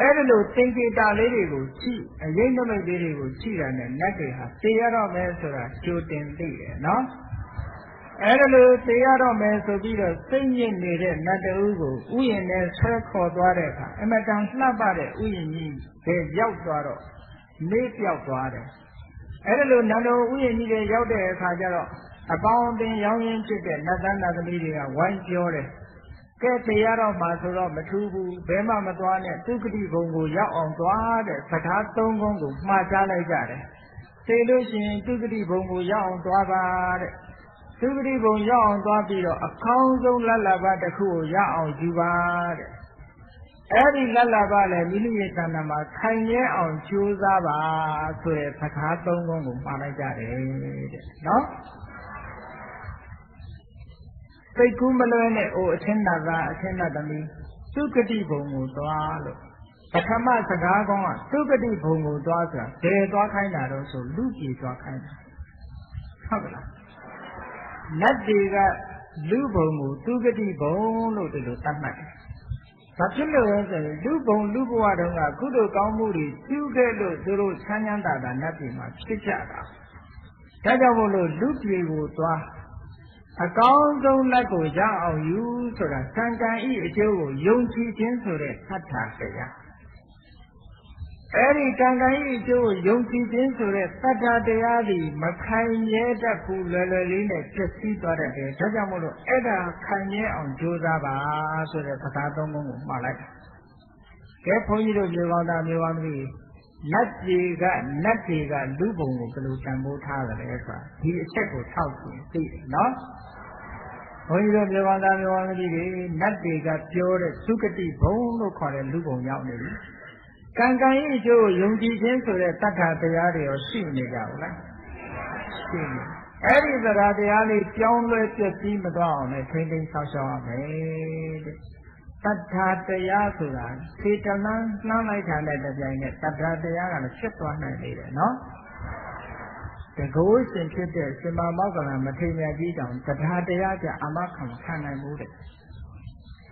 အဲ့ဒီလိုသင်္ကေတလေးတွေကိုချိအရေးနမိတ်လေးတွေကိုချိတာနဲ့နတ်တွေဟာသိရတော့မယ်ဆိုတာကြိုတင်သိတယ်နော်အဲ့ဒါလိုသိရတော့မယ်ဆိုပြီးတော့စိတ်ညစ်နေတဲ့နတ်တူကိုဥယျာဉ်နဲ့ဆွဲခေါ်သွားတဲ့အခါအမတန်လှပတဲ့ဥယျာဉ်ကြီးပဲရောက်သွားတော့နေပြောက်သွားတယ်အဲ့ဒါလိုနတ်တော်ဥယျာဉ်ကြီးတွေရောက်တဲ့အခါကျတော့အပေါင်းအသင်းရောင်းရင်းဖြစ်တဲ့နတ်သားနတ်သမီးတွေကဝိုင်းပြောတယ် ကဲတရားတော့မှဆိုတော့မထူးဘူးဘယ်မှမသွားနဲ့သူကတိဘုံကိုရောက်အောင်သွားတဲ့စကားသုံးခုကိုမှားကြားလိုက်ကြတယ်သိလို့ရှိရင်သူကတိဘုံကိုရောက်အောင်သွားပါတဲ့သူကတိဘုံရောက်အောင်သွားပြီးတော့အကောင်းဆုံးလတ်လဘတစ်ခုကိုရအောင်ယူပါတဲ့အဲ့ဒီလတ်လဘလည်းမိမိရဲ့တဏ္ဍာမှာခိုင်ရဲအောင်ကြိုးစားပါဆိုတဲ့စကားသုံးခုကိုမှားလိုက်ကြတယ်တဲ့နော် စိတ်ကူးမလွဲနဲ့အိုအချင်းနာကအချင်းနာသမီးသုကတိဘုံကိုသွားလို့ပထမစကားကောင်းကသုကတိဘုံကိုသွားဆိုတာဘယ်သွားခိုင်းတာတော့ဆိုလူပြေသွားခိုင်းတာဟုတ်ကလားနတ်တွေကလူဘုံကိုသုကတိဘုံလို့ဒီလိုသတ်မှတ်တယ်ဘာဖြစ်လို့လဲဆိုရင်လူဘုံလူဘဝတုန်းကကုသိုလ်ကောင်းမှုတွေပြုခဲ့လို့သူတို့ချမ်းချမ်းသာသာနတ်ပြည်မှာဖြစ်ကြတာဒါကြောင့်မို့လို့လူပြေကိုသွား အကောင်းဆုံးလက်ကိုရအောင်ယူဆိုတာကံကံဤအကျိုးကိုယုံကြည်ခြင်းဆိုတဲ့သတ္ထာတရားအဲ့ဒီကံကံဤအကျိုးကိုယုံကြည်ခြင်းဆိုတဲ့သတ္ထာတရားဒီမခိုင်ရဲတတ်ဘူးလွယ်လွယ်လေးနဲ့ပြည့်စည်သွားတဲ့တယ်ဒါကြောင့်မို့လို့အဲ့ဒါခိုင်ရဲအောင်ကြိုးစားပါဆိုတဲ့စကားသုံးခုကိုမှားလိုက်ကဲဘုန်းကြီးတို့မြေကောင်းသားမြေကောင်းသမီးနတ်ကြီးကနတ်တွေကလူဘုံကိုဘယ်လိုတန်ဖိုးထားကြလဲဆိုတာဒီအချက်ကိုထောက်ကြည့်သိတယ်နော် ဘုန်းကြီးတို့မြေကောင်းသားမြေကောင်းသမီးတွေနတ်တွေကပြောတဲ့သုကတိဘုံလို့ခေါ်တဲ့လူဘုံရောက်နေပြီကံကံရဲ့အကျိုးကိုယုံကြည်ခြင်းဆိုတဲ့တတ်တာတရားတွေရောရှိနေကြဘူးလားရှိနေအဲ့ဒီသရတရားလေးကြောင်းလဲပြည့်စည်မသွားအောင်လည်းထိမ့်သိမ်းဆောက်ရှောက်ရမယ်တဲ့တတ္ထာတရားဆိုတာခြေတလန်းနှမ်းလိုက်တာနဲ့တပြိုင်နက်တတ္ထာတရားကလည်းဖြစ်သွားနိုင်လေတယ်နော် တကောရှင်ဖြစ်တဲ့ရှင်မမောကလမထေရကြီးတောင်တတ္ထာတရားကြအမခံခံနိုင်မှုတဲ့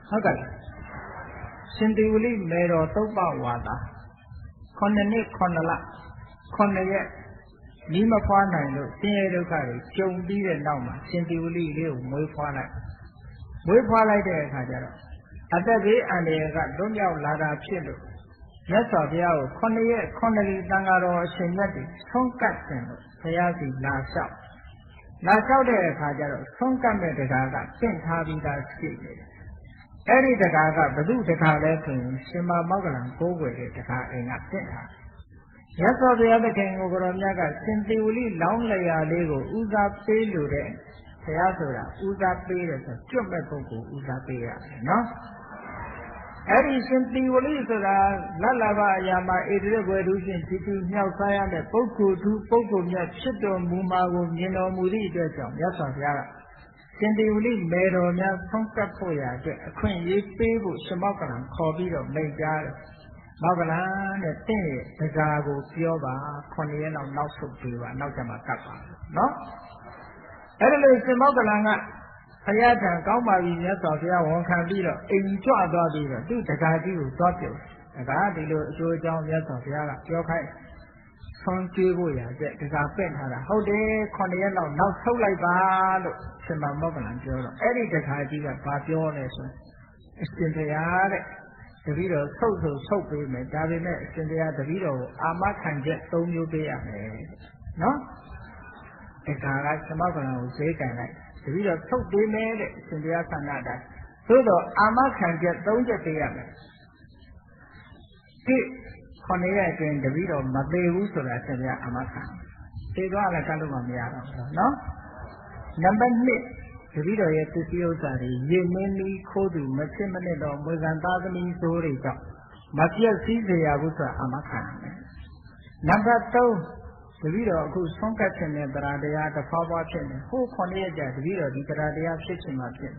ဟုတ်ကဲ့ရှင်တေဝလိမေတော်သုပ္ပဝါဒခုနှစ်နှစ်ခုနှစ်လခုနှစ်ရက်မိမဖွားနိုင်လို့ဆင်းရဲဒုက္ခတွေကြုံပြီးတဲ့နောက်မှာရှင်တေဝလိလေးကိုမွေးဖွားလိုက်မွေးဖွားလိုက်တဲ့အခါကျတော့အသက်ဘေးအန္တရာယ်ကလွတ်မြောက်လာတာဖြစ်လို့ မြတ်စွာဘုရားကိုခုနှစ်ရက်ခုနှစ်လီတန်ဃာတော်အရှင်မြတ်တွေဆုံးကတ်တယ်လို့ဘုရားစီလာလျှောက်လာလျှောက်တဲ့အခါကျတော့ဆုံးကတ်မဲ့တရားကသင်ထားပြီးသားရှိနေတယ်အဲ့ဒီတရားကဘု து တရားလဲဆိုရင်ရှင်မမောကလံကိုးကွယ်တဲ့တရားအိမ်ကသင်ထားရသော်ဘုရားသခင်ကိုကိုရောမြတ်ကရှင်သေဝလိလောင်းလျာလေးကိုဦးစားပေးလို့တဲ့ဘုရားဆိုတာဦးစားပေးတယ်ဆိုကျွတ်မဲ့ပုဂ္ဂိုလ်ဦးစားပေးရတယ်နော် အဲ့ဒီရှင်တိဝလိဆိုတာလတ်လာဘအရာမှာဣတိရဘွယ်သူရှင်ဒီသူမြောက်စားရတဲ့ပုဂ္ဂိုလ်သူပုဂ္ဂိုလ်မြတ်ဖြစ်တော်မူမှာကိုမြင်တော်မူသည့်အတွက်ကြောင့်မြတ်စွာဘုရားကရှင်တိဝလိမေတော်များဆုံးကပ်ဖို့ရအတွက်အခွင့်အရေးပေးဖို့ရှမောက်ကလံခေါ်ပြီးတော့မိန့်ကြားတယ်။မောက်ကလံတဲ့တင့်ရဲ့ဒကာကိုပြောပါခုနှစ်ရက်လောက်နောက်ဆုတ်ပေးပါနောက်ကျမှကပ်ပါနော်။အဲ့ဒါလို့ရှင်မောက်ကလံက ဘုရားထံကောင်းပါပြီမြတ်စွာဘုရားဝန်ခံပြီးတော့အိမ်ကြွသွားပြီးတော့သူ့တကာကြီးကိုသွားပြုတ်တကာဒီလိုအကျိုးအကြောင်းမြတ်စွာဘုရားကပြောခိုင်းဆုံးကျွေးဖို့ရတဲ့တကာပင့်ထားတာဟုတ်တယ်ခုနှစ်ရက်လောက်နောက်ဆုတ်လိုက်ပါလို့ရှင်မမောကလန်ပြောတော့အဲ့ဒီတကာကြီးကဘာပြောလဲဆိုအရှင်ဘုရားတဲ့တပည့်တော်ဆုတ်ဆုတ်ဆုတ်ပေးမယ်ဒါပေမဲ့အရှင်ဘုရားတပည့်တော်ကိုအာမခံချက်၃မျိုးပေးရမယ်နော်တကာကရှင်မောကလန်ကိုဈေးကန်လိုက် တပည့်တော်ထုတ်ပေးမယ်တဲ့ရှင်တရားဆန္ဒတာသို့တော့အာမခံချက်၃ချက်ပေးရမယ်ဒီခொနည်းရဲ့အတွင်းတပည့်တော်မသေးဘူးဆိုတာရှင်တရားအာမခံသေသွားလည်းကတ်လို့မရတော့ဘူးနော်နံပါတ်1တပည့်တော်ရဲ့သစ္စည်းဥစ္စာတွေရေမင်းပြီးခိုးသူမဖြစ်မနစ်တော့မွေကံသားသမီးဆိုးတွေကြောင့်မပြည့်စည်စေရဘူးဆိုတာအာမခံရမယ်နံပါတ်3 တပည့်တော်အခုဆုံးကတ်ခြင်းနဲ့တရားတရားတစ်ဖွားဖွားဖြစ်နေဟိုခုနှစ်ရက်ကြာတပည့်တော်ဒီတရားတရားဖြစ်ခြင်းမှာဖြစ်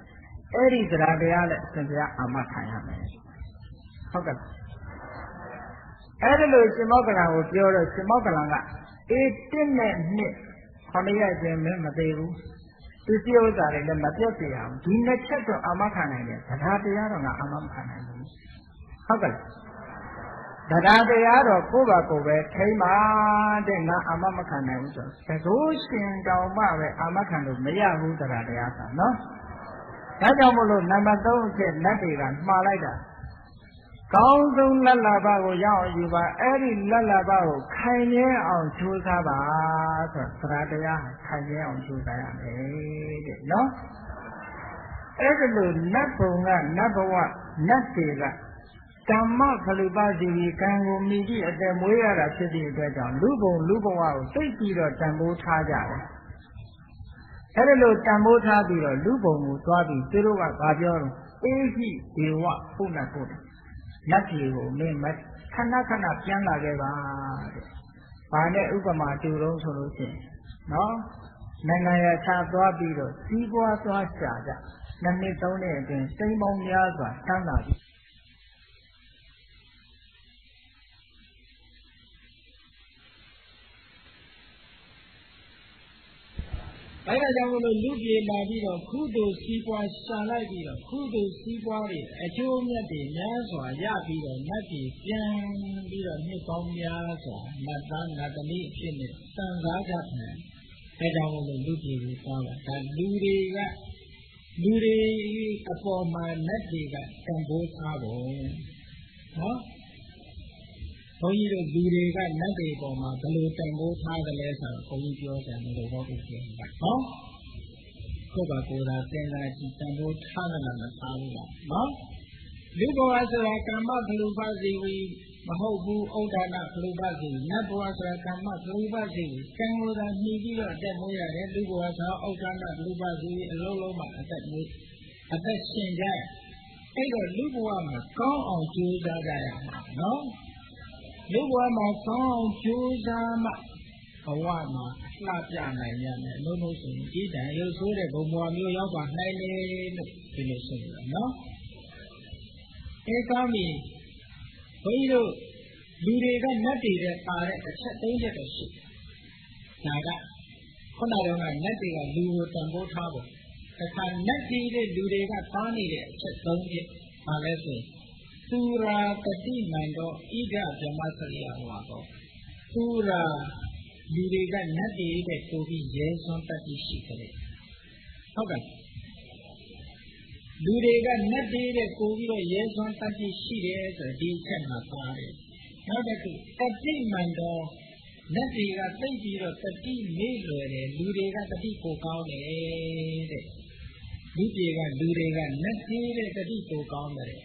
အဲ့ဒီတရားတရားလည်းအရှင်ဘုရားအာမခံရမယ်ဟုတ်ကဲ့အဲ့ဒီလိုရှင်မောကလံကိုပြောတော့ရှင်မောကလံကအေးတစ်နဲ့နှစ်ခုနှစ်ရက်ကျင်မင်းမသေးဘူးသူစီဥစ္စာတွေလည်းမပြတ်စေအောင်ဒီနှစ်ချက်တော့အာမခံနိုင်တယ်တရားတရားတော့ငါအာမမခံနိုင်ဘူးဟုတ်ကဲ့ တရားတရားတော့ကိုယ့်ဘာကိုယ်ပဲထိမ့်ပါတဲ့ငါအာမမခံနိုင်ဘူးဆိုသကိုးရှင်တောင်မှပဲအာမခံလို့မရဘူးတရားတရားဆိုနော်ဒါကြောင့်မို့လို့နံပါတ်3အချက်လက်တွေကမှားလိုက်တာကောင်းဆုံးလက်လာဘကိုရအောင်ယူပါအဲ့ဒီလက်လာဘကိုခိုင်မြဲအောင်ကြိုးစားပါဆိုတရားတရားခိုင်မြဲအောင်ကြိုးစားရမယ်တဲ့နော်အဲ့ဒီလိုနတ်ဘုံကနတ်ဘဝနတ်တွေက ဓမ္မဖလူပစီဝီကံကိုမိကြည့်အသက်မွေးရတာဖြစ်တဲ့အတွက်ကြောင့်လူဘုံလူဘဝကိုသိပြီးတော့တန်ဖိုးထားကြတယ်အဲ့ဒီလိုတန်ဖိုးထားပြီးတော့လူဘုံကိုသွားပြီးသူတို့ကဘာပြောလဲအေဟိဒေဝပုဏ္ဏကုတ္တနတ်ပြည်ကိုမင်းမခဏခဏပြန်လာခဲ့ပါတဲ့။ဘာနဲ့ဥပမာတူတော့ဆိုလို့ရှိရင်နော်နိုင်ငံရခြားသွားပြီးတော့စီးပွားသွားရှာကြ။နှစ်နှစ်သုံးနှစ်အတွင်းစိမ်းပေါင်းများစွာဆန်းလာပြီ အဲဒါကြောင့်မလို့လူပြေလာပြီးတော့ကုသိုလ်စီးပွားရှာလိုက်ပြီးတော့ကုသိုလ်စီးပွားတွေအကျိုးမြတ်တွေများစွာရပြီးတော့နတ်ပြည်ပြန်ပြီးတော့နှစ်ပေါင်းများစွာနတ်သားနတ်သမီးအဖြစ်နဲ့စံစားကြတယ်အဲကြောင့်မလို့လူပြေကိုသွားတာဒါလူတွေကလူတွေအပေါ်မှာနတ်တွေကတန်ဖိုးထားပုံနော် ဘုန်းကြီးတို့လူတွေကနတ်တွေပေါ်မှာဘယ်လိုတန်ဖိုးထားတယ်လဲဆိုတော့ဘုန်းကြီးပြောကြတယ်လို့ဟောပြီးပြောတာဟောကိုယ့်ဘာကိုယ်သာသင်္ကာကြည့်တန်ဖိုးထားတယ်လားမထားဘူးလားနော်လူဘဝဆိုတာကမ္မဘလူပစီဝီမဟုတ်ဘူးဩဒနာဘလူပစီနတ်ဘဝဆိုတာကမ္မဘလူပစီဝီကံကိုယ်သာနှီးပြီးတော့အသက်မွေးရတယ်လူဘဝဆိုတာဩဒနာဘလူပစီဝီအလုံးလုံးမှာအသက်မွေးအသက်ရှင်ကြအဲ့တော့လူဘဝမှာကောင်းအောင်ကြိုးစားကြရမှာနော် လူဘဝမှာကောင်းအောင်ကြိုးစားမှဘဝမှာလှပြနိုင်ရမယ်လို့လို့ဆိုရင်ဒီတန်ရုပ်ဆိုးတဲ့ဘုံဘဝမျိုးရောက်ပါနိုင်လေလို့ဒီလိုဆိုရနော်အဲကောင်းပြီဘုန်းကြီးတို့လူတွေကနတ်တွေတဲ့ပါတဲ့အချက်၃ချက်တော့ရှိဒါကခုနကတော့နတ်တွေကလူကိုတန်ဖိုးထားဖို့တခါနတ်ကြီးတဲ့လူတွေကသားနေတဲ့အချက်၃ချက်ပါလဲဆိုရင် သူရာတတိမန္တောဣဒဗြဟ္မစရိယဟောတော့သူရာလူတွေကနတ်တွေတဲ့ကိုပြီးရဲစွမ်းတတ်ရှိကြတယ်ဟုတ်ကဲ့လူတွေကနတ်တွေတဲ့ကိုပြီးတော့ရဲစွမ်းတတ်ရှိတယ်ဆိုဒီအချက်မှာပါတယ်နောက်တစ်ခုတတိမန္တောနတ်တွေကသိပြီးတော့တတိမေ့လွယ်တယ်လူတွေကတတိကိုကောင်းတယ်တဲ့လူတွေကလူတွေကနတ်ကြီးတဲ့တတိကိုကောင်းတယ်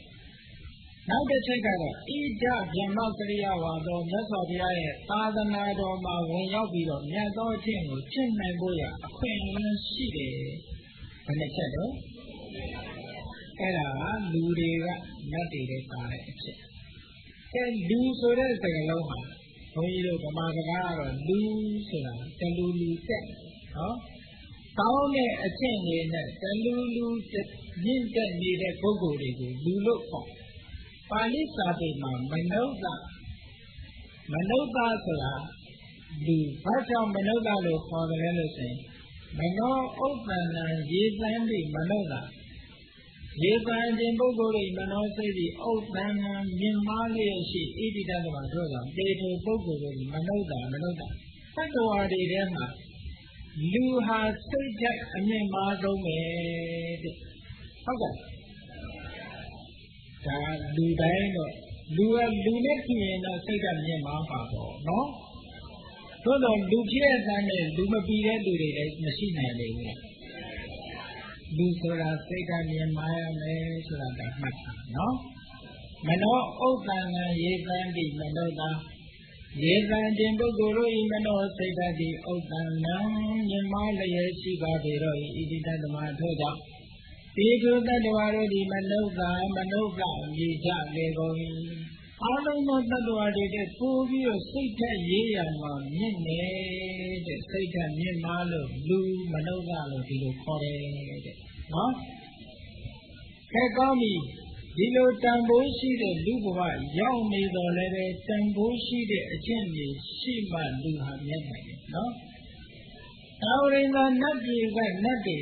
နောက်တစ်ချက်ကတော့ဣဒဗြဟ္မစရိယဝါတော်မြတ်စွာဘုရားရဲ့ သာသနာတော်မှာ ဝင်ရောက်ပြီးတော့ မြတ်သောအခြင်းကို ကျင့်နိုင်ဖို့ရအခွင့်အလမ်းရှိတယ်။ဘယ်နှချက်တော့အဲ့ဒါလူတွေက နတ်တွေတဲ့ပါတဲ့အချက်။အဲလူဆိုတဲ့ စကားလုံးဟာ ဘုန်းကြီးတို့ ဗမာစကားကတော့ လူဆိုတာ တလူလူတက်နော်။ကောင်းတဲ့အချက်တွေနဲ့ တလူလူ မြင့်တက်နေတဲ့ ပုဂ္ဂိုလ်တွေကို လူလို့ခေါ် ပါဠိစာပေမှာမနုဿမနုဿဆိုတာဒီဘာကြောင့်မနုဿလို့ခေါ်တယ်လို့ဆိုရင်မနောဥပ္ပန္နရေသံတိမနုဿရေသံခြင်းပုဂ္ဂိုလ်၏မနောစိတ်သည်ဥပ္ပန္နမြင်မာလျက်ရှိဣတိတ္တမဆိုတော့တေတုပုဂ္ဂိုလ်တို့မနုဿမနုဿသတ္တဝါတွေထဲမှာလူဟာစိတ်ဓာတ်အမြင့်မားဆုံးပဲတဲ့ဟုတ်ကဲ့ ဒါလူတိုင်းတော့လူကလူနဲ့ကြည့်ရင်တော့စိတ်ကမြင်မှာပါပေါ့နော်သို့တော့လူဖြစ်တဲ့တန်းနဲ့လူမပြီးတဲ့လူတွေလည်းမရှိနိုင်လေဘူးလူဆိုတာစိတ်ကမြင်မှာရမယ်ဆိုတာကမှတ်တာနော်မနောဥဒ္ဒနာယေတံတိမနောတာယေတံတင်ပုဂ္ဂိုလ်တို့ဤမနောစိတ်တတိဥဒ္ဒနာမြင်မှာလျက်ရှိပါပေတော့ဤဣတိတသမထို့ကြောင့် ဒီကုတ္တဝါတို့ဒီမနုဿာမနုဿာမြေကြလေကုန်၏အလုံးသောတ attva တွေတဲ့ပို့ပြီးတော့စိတ်ထက်ရေးရမှာမြင့်နေတဲ့စိတ်ထက်မြင့်မားလို့လူမနုဿာလို့ဒီလိုခေါ်တယ်တဲ့နော်ခဲကောင်းပြီဒီလိုတန်ဖိုးရှိတဲ့လူဘဝရောက်နေတော်လည်းပဲတန်ဖိုးရှိတဲ့အကျင့်တွေရှိမှလူဟာမြတ်နိုင်တယ်နော်သာဝရိန္ဒနတ်ပြည်ကနတ်တွေ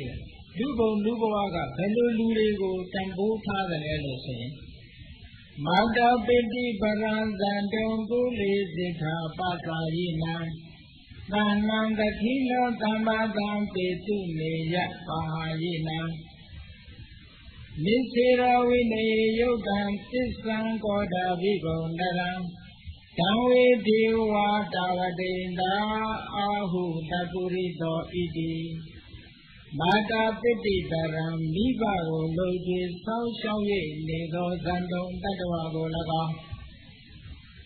လူဘုံလူဘဝကဘယ်လိုလူတွေကိုတန်ဖိုးထားတယ်လို့ဆိုရင်မာတာပိတိပရံသံတုံကုလေစိခာပသာယိနံသန္နံတခိလောသမ္ပါတံပေတုနေယပါယိနံနိစေရဝိနေယုတ်တံသစ္ဆံကောဓာဘိဗုံနရံတံဝေဒေဝတာဝတိန္တာအာဟုတပုရိသောဣတိ မာတာပိတိတရံမိဘကိုလုံခြေဆောင်းရှောင်း၍နေသောသံတုံတတ္တဝါကို၎င်း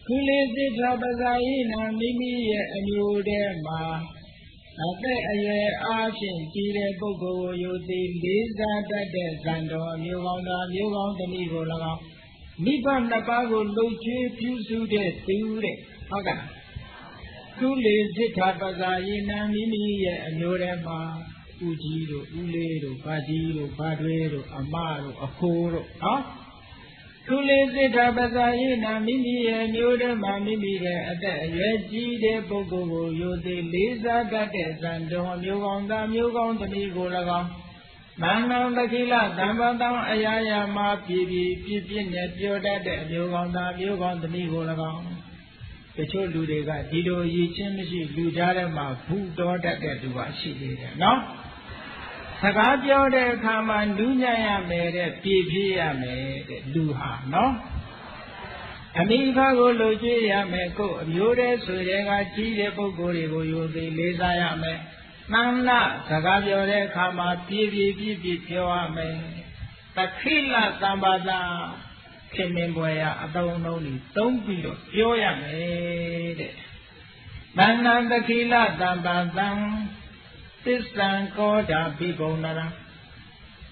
ကုလေစိထပဇာယိနံမိမိရဲ့အမျိုးထဲမှာအသက်အရွယ်အားဖြင့်ကြီးတဲ့ပုဂ္ဂိုလ်ကိုယုံသိလေးစားတတ်တဲ့ဇံတော်အမျိုးကောင်းသားမျိုးကောင်းသမီးကို၎င်းမိဘနှစ်ပါးကိုလုံချွေးပြုစုတဲ့သူတဲ့ဟုတ်ကဲ့ကုလေစိထပဇာယိနံမိမိရဲ့အမျိုးထဲမှာ ဦးကြီးတို့ဦးလေးတို့ဗာကြီးတို့ဗာတွေတို့အမတို့အခိုးတို့နော်သူလေးစိတ်ဓာပဇာယိနာမိမိရဲ့မျိုးထဲမှာမိမိရဲ့အသက်အရွယ်ကြီးတဲ့ပုဂ္ဂိုလ်ကိုယိုသေးလေးစားတတ်တဲ့ဇန်တော်မျိုးကောင်းသားမျိုးကောင်းသမီးကို၎င်းမန္တံတခိလတမ္ပတံအရာရာမှာပြည်ပြည်ပြည့်ပြည့်နဲ့ပြောတတ်တဲ့အမျိုးကောင်းသားမျိုးကောင်းသမီးကို၎င်းတချို့လူတွေကဒီလိုရည်ချင်းမရှိလူကြားထဲမှာဘူးတော်တတ်တဲ့သူကရှိသေးတယ်နော် စကားပြောတဲ့အခါမှာလူညံ့ရမယ်တဲ့ပြည်ပြည့်ရမယ်တဲ့လူဟာနော်အမိဖကိုလိုချွေးရမယ်ကို့အမျိုးတည်းဆိုတဲ့ကကြီးတဲ့ပုဂ္ဂိုလ်တွေကိုယူသိလေးစားရမယ်။တန်လစကားပြောတဲ့အခါမှာပြည်ပြည်ပြည့်ပြည့်ပြောရမယ်။တခိလသံပါဒခင်မင်ပွဲရအတုံးလုံးကြီးသုံးပြီးတော့ပြောရမယ်တဲ့။မန္နတခိလသံပါဒံ သစ္ဆံကောဓာပိဘုံနရ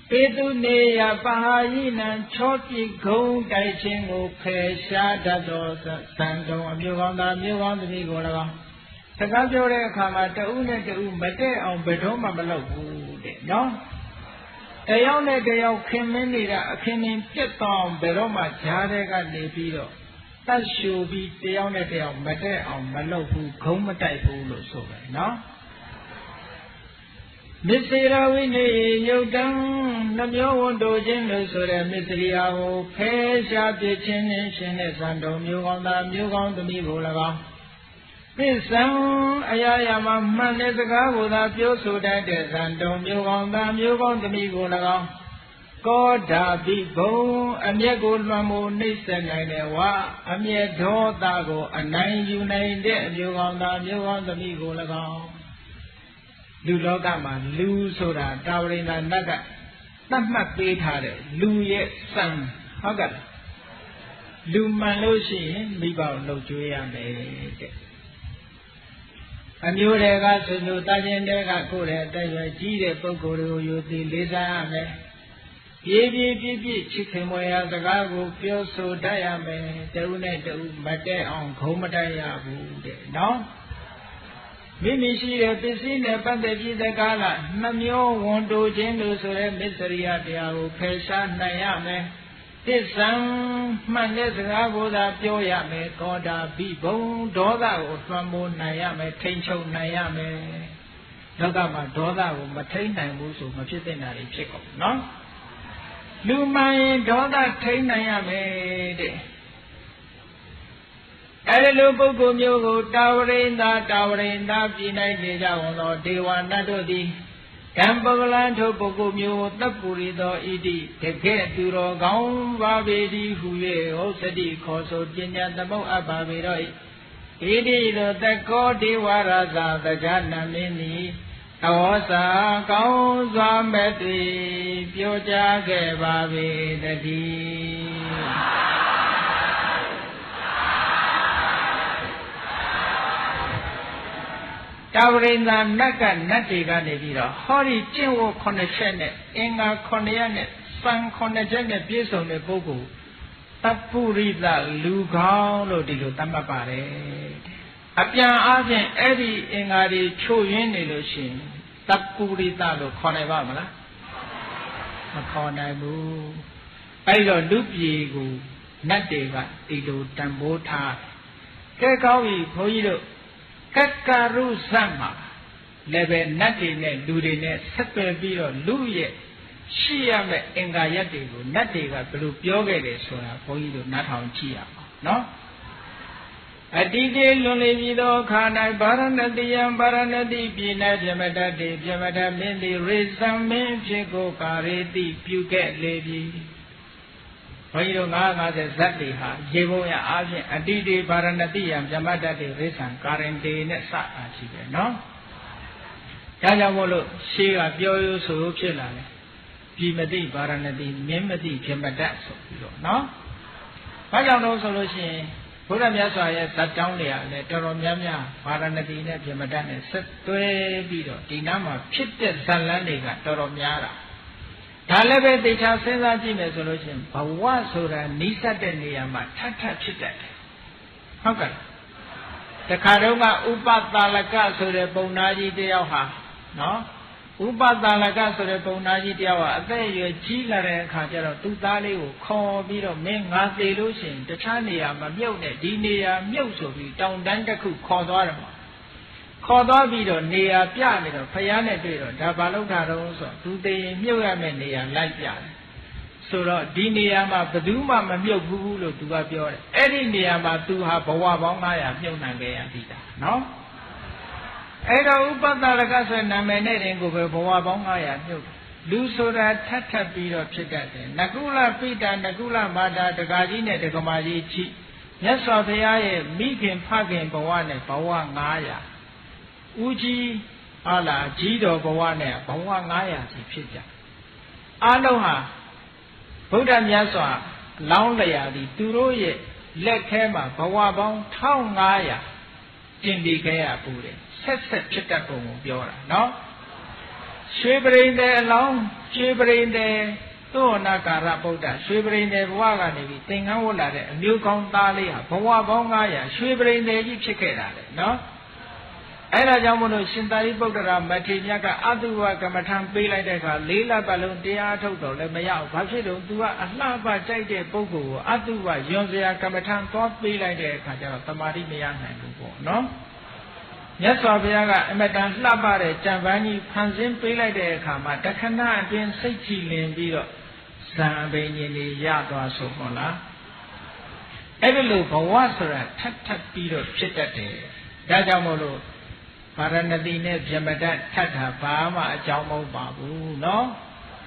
ပေတုနေယပဟာယိနံချောပိဂုံတိုက်ခြင်းကိုဖယ်ရှားတတ်သောသံတော်အမျိုးကောင်းသားမျိုးကောင်းသမီးကို၎င်းစကားပြောတဲ့အခါမှာတဦးနဲ့တဦးမတည့်အောင်ဘယ်တော့မှမလုပ်ဘူးတဲ့နော်တယောက်နဲ့တယောက်ခင်မင်းနေတာအခင်းမင်းပြတ်တော့ဘယ်တော့မှဂျားတဲ့ကနေပြီးတော့တတ်ရှူပြီးတယောက်နဲ့တယောက်မတည့်အောင်မလုပ်ဘူးဂုံးမတိုက်ဘူးလို့ဆိုပဲနော် မစ္စေရဝိနေယုတ်တံနှမျိုးဝန်တို့ခြင်းလို့ဆိုတဲ့မစ္စရိယာကိုဖယ်ရှားပြခြင်းနဲ့ရှင်တဲ့ဇံတော်မျိုးကောင်းသားမျိုးကောင်းသမီးကို၎င်းသစ္ဆံအရာရာမှာမှန်တဲ့စကားကိုသာပြောဆိုတတ်တဲ့ဇံတော်မျိုးကောင်းသားမျိုးကောင်းသမီးကို၎င်းကောဓာပိဘုံအမျက်ကိုလွှမ်းမိုးနှိမ့်ဆက်နိုင်တဲ့ဝါအမျက်ဒေါသကိုအနိုင်ယူနိုင်တဲ့အမျိုးကောင်းသားမျိုးကောင်းသမီးကို၎င်း လူလောကမှာလူဆိုတာတာဝရိန္ဒနတ်ကသတ်မှတ်ပေးထားတဲ့လူရဲ့စံဟုတ်ကဲ့လူမှန်လို့ရှိရင်မိဘကိုလှုပ်ကြွေးရမယ်တဲ့အမျိုးတွေကဆွေမျိုးတာချင်းတွေကကိုယ်ရဲ့အသက်ရွယ်ကြီးတဲ့ပုဂ္ဂိုလ်တွေကိုယူသိလေးစားရမယ်ပြေးပြေးပြည့်ပြည့်ချစ်ခင်မွေရာစကားကိုပြောဆိုတတ်ရမယ်တဦးနဲ့တဦးမတည့်အောင်ခုံးမတိုက်ရဘူးတဲ့နော် မိမိရှိတဲ့ပစ္စည်းနဲ့ပတ်သက်ပြီးတဲ့ကာလနှမျိုးဝန်တိုခြင်းလို့ဆိုရဲမစ္စရိယတရားကိုဖယ်ရှားနိုင်ရမယ်။သစ္ဆံမှန်တဲ့စကားကိုသာပြောရမယ်။ကောတာဘိဘုံဒေါသကိုသွမ်းမိုးနိုင်ရမယ်ထိန်ချုပ်နိုင်ရမယ်။လောကမှာဒေါသကိုမထိန်နိုင်ဘူးဆိုမဖြစ်တဲ့နာတွေဖြစ်ကုန်နော်။လူမှန်ရင်ဒေါသထိန်နိုင်ရမယ်တဲ့။ အဲဒီလိုပုဂ္ဂိုလ်မျိုးကိုတာဝရိန္ဒတာဝရိန္ဒပြည်၌နေကြဝန်သောဒေဝနတ်တို့သည်ကံပကလန်ထိုပုဂ္ဂိုလ်မျိုးတပ်ပူရီသောဣတိတကဲ့သူတော်ကောင်းပါပေသည်ဟု၍ဟုတ်စတိခေါ်ဆိုပညာသမုတ်အပ်ပါပေတော့ဣတိသောတကောဒေဝရာဇာတကြနမင်းသည်အဝေါစာကောင်းစွာမဲ့တွေပြောကြားခဲ့ပါပေတည်း တာဝရိန္ဒာနတ်ကနတ်တွေကနေပြီးတော့ဟောဒီကျင့်ဝတ်9ချက်နဲ့အင်္ဂါ9ရက်နဲ့စံ9ချက်နဲ့ပြည့်စုံတဲ့ပုဂ္ဂိုလ်တပုရိသလူကောင်းလို့ဒီလိုသတ်မှတ်ပါတယ်အပြန်အားဖြင့်အဲ့ဒီအင်္ဂါတွေချို့ယွင်းနေလို့ရှိရင်တပုရိသလို့ခေါ်နိုင်ပါမလားမခေါ်နိုင်ဘူးအဲ့တော့လူပြေကိုနတ်တွေကဒီလိုတန်ဖိုးထားကဲကောင်းပြီဘုန်းကြီးတို့ ကက္ကရုဇတ်မှာလည်းပဲနတ်တွေနဲ့လူတွေနဲ့ဆက်သွယ်ပြီးတော့လူရဲ့ရှိရမယ့်အင်္ဂါရက်တွေကိုနတ်တွေကဘယ်လိုပြောခဲ့တယ်ဆိုတာဘုန်းကြီးတို့နားထောင်ကြည့်ရအောင်နော်အတိတေလွန်လေပြီးသောခါ၌ဗာရဏတိယံဗာရဏတိပြည်၌ပြမတတ်တိပြမတတ်မင်းသည်ရိသမင်းဖြစ်ကိုကာရေတိပြုခဲ့လေပြီ ဘုန်းကြီးတို့950ဇတ်တွေဟာရေပုံရအားဖြင့်အတိတေဗာရဏတိယံပြမတတ်တိရိသံကာရင်တေနဲ့စတာရှိတယ်နော်ဒါကြောင့်မို့လို့ရှေးကပြောရိုးဆိုရိုးဖြစ်လာတယ်ပြည်မတိဗာရဏတိမင်းမတိပြမတတ်ဆိုပြီးတော့နော်ဘာကြောင့်လို့ဆိုလို့ရှိရင်ဘုရားမြတ်စွာရဲ့ဇတ်တောင်းတွေကလည်းတော်တော်များများဗာရဏတိနဲ့ပြမတတ်နဲ့ဆက်သွဲပြီးတော့ဒီနားမှာဖြစ်တဲ့ဇတ်လန်းတွေကတော်တော်များတာ ဒါလည်းပဲသိချာစဉ်းစားကြည့်မယ်ဆိုလို့ရှိရင်ဘဝဆိုတာနိစ္စတဲ့နေရာမှာထပ်ထပ်ဖြစ်တတ်တယ်ဟုတ်ကဲ့တခါတော့ကဥပတာလကဆိုတဲ့ပုံနာကြီးတယောက်ဟာနော်ဥပတာလကဆိုတဲ့ပုံနာကြီးတယောက်ကအသက်အရွယ်ကြီးလာတဲ့အခါကျတော့သူ့သားလေးကိုခေါ်ပြီးတော့မင်းငါသေးလို့ရှိရင်တခြားနေရာမမြုပ်နဲ့ဒီနေရာမြုပ်ဆိုပြီးတောင်တန်းတစ်ခုခေါ်သွားတယ်မှာ ခေါ်သွားပြီးတော့နေရာပြနေတော့ဖယားနဲ့တွေ့တော့ဒါဘာလို့တာတော့ဆိုသူသေးရင်မြုပ်ရမယ့်နေရာလိုက်ပြတယ်ဆိုတော့ဒီနေရာမှာဘယ်သူမှမမြုပ်ဘူးလို့သူကပြောတယ်အဲ့ဒီနေရာမှာသူဟာဘဝပေါင်း900မြုပ်နိုင်ခဲ့ရပြီတာနော်အဲ့တော့ဥပတ္တရကဆိုတဲ့နာမည်နဲ့တင်ကိုပဲဘဝပေါင်း900မြုပ်လူဆိုတာထပ်ထပ်ပြီးတော့ဖြစ်တတ်တယ်နကုလပိတာနကုလမာတာတကာကြီးနဲ့တကမာကြီးချိမြတ်စွာဘုရားရဲ့မိခင်ဖခင်ဘဝနဲ့ဘဝ900 ဦးကြီးဟာလာကြီးတော်ဘဝနဲ့ဘဝ900စီဖြစ်ကြအားလုံးဟာဗုဒ္ဓမြတ်စွာလောင်းလျာသည်သူတို့ရဲ့လက်ထဲမှာဘဝပေါင်း1500ကျင်ပြီးခဲ့ရပူတယ်ဆက်ဆက်ဖြစ်တတ်ပုံကိုပြောတာနော်ရွှေပရိန်တယ်အလောင်းရွှေပရိန်တယ်သောနာကာရဗုဒ္ဓရွှေပရိန်တယ်ဘဝကနေပြီးသင်္ကန်းဝတ်လာတဲ့အမျိုးကောင်းသားလေးဟာဘဝပေါင်း900ရွှေပရိန်တယ်ကြီးဖြစ်ခဲ့တာလေနော် အဲ့ဒါကြောင့်မလို့ရှင်သာရိပုတ္တရာမထေရကအတုဝကမ္မထံပေးလိုက်တဲ့အခါလေးလပတ်လုံးတရားထုတ်တော့လည်းမရဘူး။ဘာဖြစ်လို့ तू ကအလှပကြိုက်တဲ့ပုဂ္ဂိုလ်ကိုအတုဝယွန်စရာကမ္မထံသွားပေးလိုက်တဲ့အခါကျတော့တမာတိမရနိုင်ဘူးပေါ့နော်။မြတ်စွာဘုရားကအမတန်လှပတဲ့ကြံပန်းကြီးဖန်ဆင်းပေးလိုက်တဲ့အခါမှာတခဏအတွင်းစိတ်ကြည်လင်ပြီးတော့ဇံအဘိညာဉ်တွေရသွားဆိုဟုတ်လားအဲ့ဒီလိုဘဝဆိုတာထပ်ထပ်ပြီးတော့ဖြစ်တတ်တယ်ဒါကြောင့်မို့လို့ ဗာရဏတိနဲ့ဗြဟ္မတထပ်တာဘာမှအကြောင်းမဟုတ်ပါဘူးเนาะ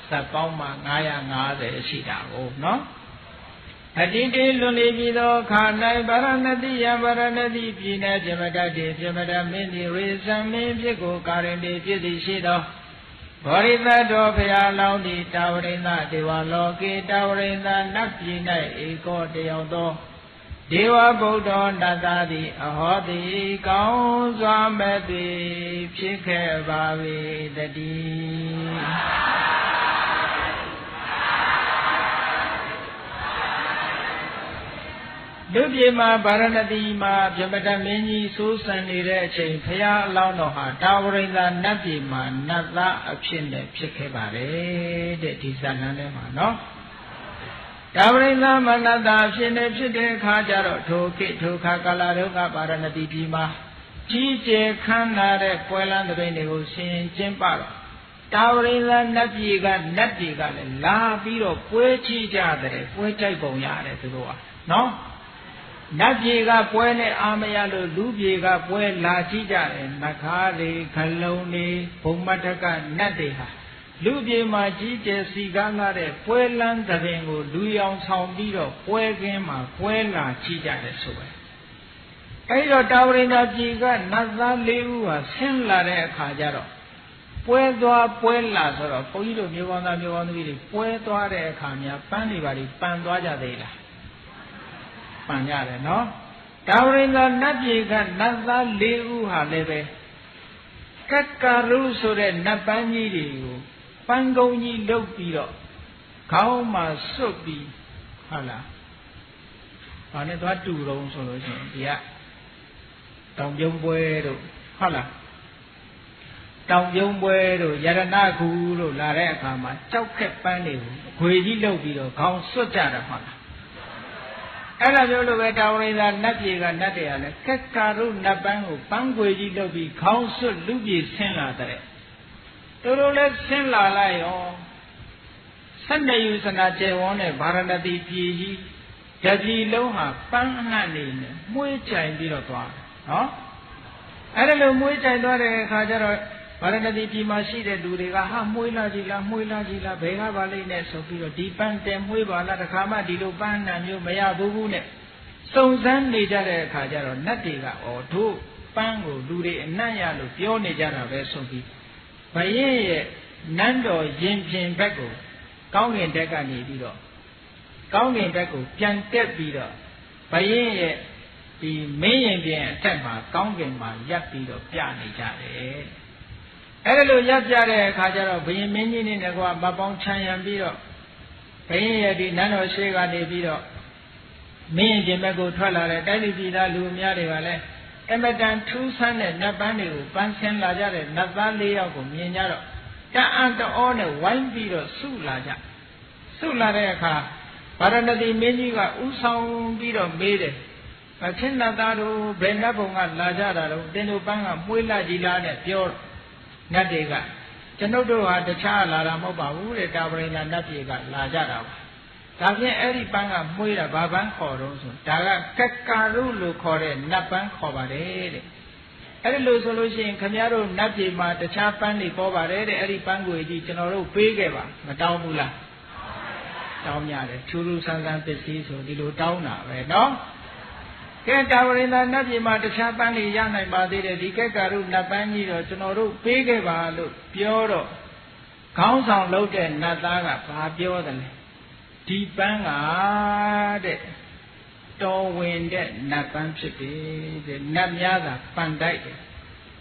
စက်ပေါင်းမှာ950ရှိတာကိုเนาะအတိတေလွန်လေပြီးသောခါ၌ဗရဏတိယဗရဏတိပြည်၌ပြမတတ်တိပြမတမင်းသည်ရေဇံမင်းဖြစ်ကိုကာရင်တိဖြစ်သည်ရှိသောဘောရိသတောဖရာလောင်းသည်တာဝရိန္ဒဒေဝလောကေတာဝရိန္ဒနတ်ပြည်၌ဧကောတယောက်သော ဒေဝဗုဒ္ဓနတ္တသည်အဟောတိကောင်းစွာမဲ့သည်ဖြစ်ခဲ့ပါ၏တည်းလူပြေမှာဗာရဏသီမှာဗြဟ္မတမင်းကြီးစိုးစံနေတဲ့အချိန်ဘုရားအလောင်းတော်ဟာတာဝရိန္ဒာနတ်ပြည်မှာနတ်သားအဖြစ်နဲ့ဖြစ်ခဲ့ပါတယ်တဲ့ဒီဇာတ်လမ်းထဲမှာနော် တာဝရိန္ဒာမနတ်သားအဖြစ်နဲ့ဖြစ်တဲ့အခါကျတော့ထိုကိထိုခါကာလတုန်းကဗာရဏသီပြည်မှာကြီးကျယ်ခမ်းနားတဲ့ပွဲလမ်းတဲ့တွေကိုဆင်ကျင်းပတော့တာဝရိန္ဒာနတ်ပြည်ကနတ်ပြည်ကလည်းလာပြီးတော့ပွဲချီကြတယ်ပွဲကြိုက်ပုံရတယ်သူတို့ကနော်နတ်ပြည်ကပွဲနဲ့အာမရလို့လူပြည်ကပွဲလာကြည့်ကြတယ်နခါးတွေခလုံးတွေဘုံမထကနတ်တွေဟာ လူပြည်မှာကြီးကျယ်စီကားလာတဲ့ပွဲလန်းသဘင်ကိုလူရောင်ဆောင်ပြီးတော့ပွဲကင်းမှာပွဲလာကြည့်ကြတယ်ဆိုပဲအဲဒီတော့တာဝရိန္ဒပြည်ကနတ်သား၄ဦးဟာဆင်းလာတဲ့အခါကျတော့ပွဲသွားပွဲလာဆိုတော့ဘုန်းကြီးတို့မျိုးကောင်းသားမျိုးကောင်းသမီးတွေပွဲသွားတဲ့အခါများပန်းတွေပါပြီးပန်သွားကြသေးလားမှန်ရတယ်နော်ဒါဝရင်ကနတ်ပြည်ကနတ်သား၄ဦးဟာလည်းပဲကက္ကရုဆိုတဲ့နတ်ပန်းကြီးတွေကို ပန်းကုန်းကြီးလုပ်ပြီးတော့ခေါင်းမှာစွတ်ပြီးဟုတ်လားဘာနဲ့သွားတူတော့ဆိုလို့ရှိရင်ဒီကတောင်ပြုံးပွဲတို့ဟုတ်လားတောင်ပြုံးပွဲတို့ယရဏခုတို့လာတဲ့အခါမှာကြောက်ခက်ပန်းတွေကိုခွေကြီးလုပ်ပြီးတော့ခေါင်းစွတ်ကြတာဟုတ်လားအဲ့လိုမျိုးလိုပဲတာဝရိသာနတ်ပြေကနတ်တွေကလည်းကက်ကာရုနတ်ပန်းကိုပန်းခွေကြီးလုပ်ပြီးခေါင်းဆွတ်လူပြေဆင်းလာတဲ့ သူတို့လည်းဆင်းလာလိုက်ရော12ယူစနာကျေဝန်းတဲ့ဗာရဏသီပြည်ကြီးတပြည်လုံးဟာပန်းအနှံ့နေနဲ့မှုေးကြိုင်ပြီးတော့သွားနော်အဲ့ဒါလိုမှုေးကြိုင်သွားတဲ့အခါကျတော့ဗာရဏသီပြည်မှာရှိတဲ့လူတွေကဟာမှုေးလာကြည်လားမှုေးလာကြည်လားဘယ်ကပါလိမ့်နဲ့ဆိုပြီးတော့ဒီပန်းတယ်မှုေးပါလားတခါမှဒီလိုပန်းနှံမျိုးမရဘူးဘူးနဲ့စုံစမ်းနေကြတဲ့အခါကျတော့နတ်တွေကဩတို့ပန်းကိုလူတွေအနံ့ရလို့ပြောနေကြတာပဲဆိုပြီး ဘရင်ရဲ့နန်းတော်ရင်ပြင်ဘက်ကိုကောင်းကင်တက်ကနေပြီးတော့ကောင်းကင်ဘက်ကိုပြန်တက်ပြီးတော့ဘရင်ရဲ့ဒီမင်းရင်ပြင်အထက်မှာကောင်းကင်မှာရပ်ပြီးတော့ပြနေကြတယ်အဲ့လိုရပ်ပြတဲ့အခါကျတော့ဘရင်မင်းကြီးနဲ့ကွာမပေါင်းချမ်းရံပြီးတော့ဘရင်ရဲ့ဒီနန်းတော်ရှိကနေပြီးတော့မင်းရင်ပြင်ဘက်ကိုထွက်လာတဲ့တိုက်လူပြည်သားလူအများတွေကလည်း အမတန်ထူးဆန်းတဲ့နတ်ပန်းတွေကိုပန်းဆင်းလာကြတဲ့နတ်သား၄ယောက်ကိုမြင်ကြတော့တအံ့တောနဲ့ဝိုင်းပြီးတော့ဆုလာကြဆုလာတဲ့အခါဗာရဏသီမင်းကြီးကဥဆောင်ပြီးတော့မေးတယ်အချင်းနတ်သားတို့ဘယ်နတ်ဘုံကလာကြတာတော့တင်းတို့ပန်းကမွှေးလာကြည်လားနဲ့ပြောနတ်တွေကကျွန်ုပ်တို့ဟာတခြားလာတာမဟုတ်ပါဘူးတဲ့တာဝရိဏနတ်ပြည်ကလာကြတာပါ ဒါဖြင့်အဲ့ဒီပန်းကမွှေးတာဘာပန်းခေါ်တော့ဆိုဒါကကက္ကာရုလို့ခေါ်တဲ့နတ်ပန်းခေါ်ပါတယ်တဲ့အဲ့ဒီလိုဆိုလို့ရှိရင်ခမည်းတော်နတ်ပြည်မှာတခြားပန်းတွေပေါ်ပါတယ်တဲ့အဲ့ဒီပန်းကိုကြီးကျွန်တော်တို့ပေးခဲ့ပါမတောင်းဘူးလားတောင်းရတယ်ထူးထူးဆန်းဆန်းပစ္စည်းဆိုဒီလိုတောင်းတာပဲနော်ကဲတာဝရိန္ဒနတ်ပြည်မှာတခြားပန်းတွေရနိုင်ပါသေးတယ်ဒီကက္ကာရုနတ်ပန်းကြီးတော့ကျွန်တော်တို့ပေးခဲ့ပါလို့ပြောတော့ခေါင်းဆောင်လုပ်တဲ့နတ်သားကဘာပြောတယ်လဲ ဒီပန်းကတဲ့တော်ဝင်တဲ့နတ်ပန်းဖြစ်တယ်တဲ့နတ်များသာပန်တိုက်တယ်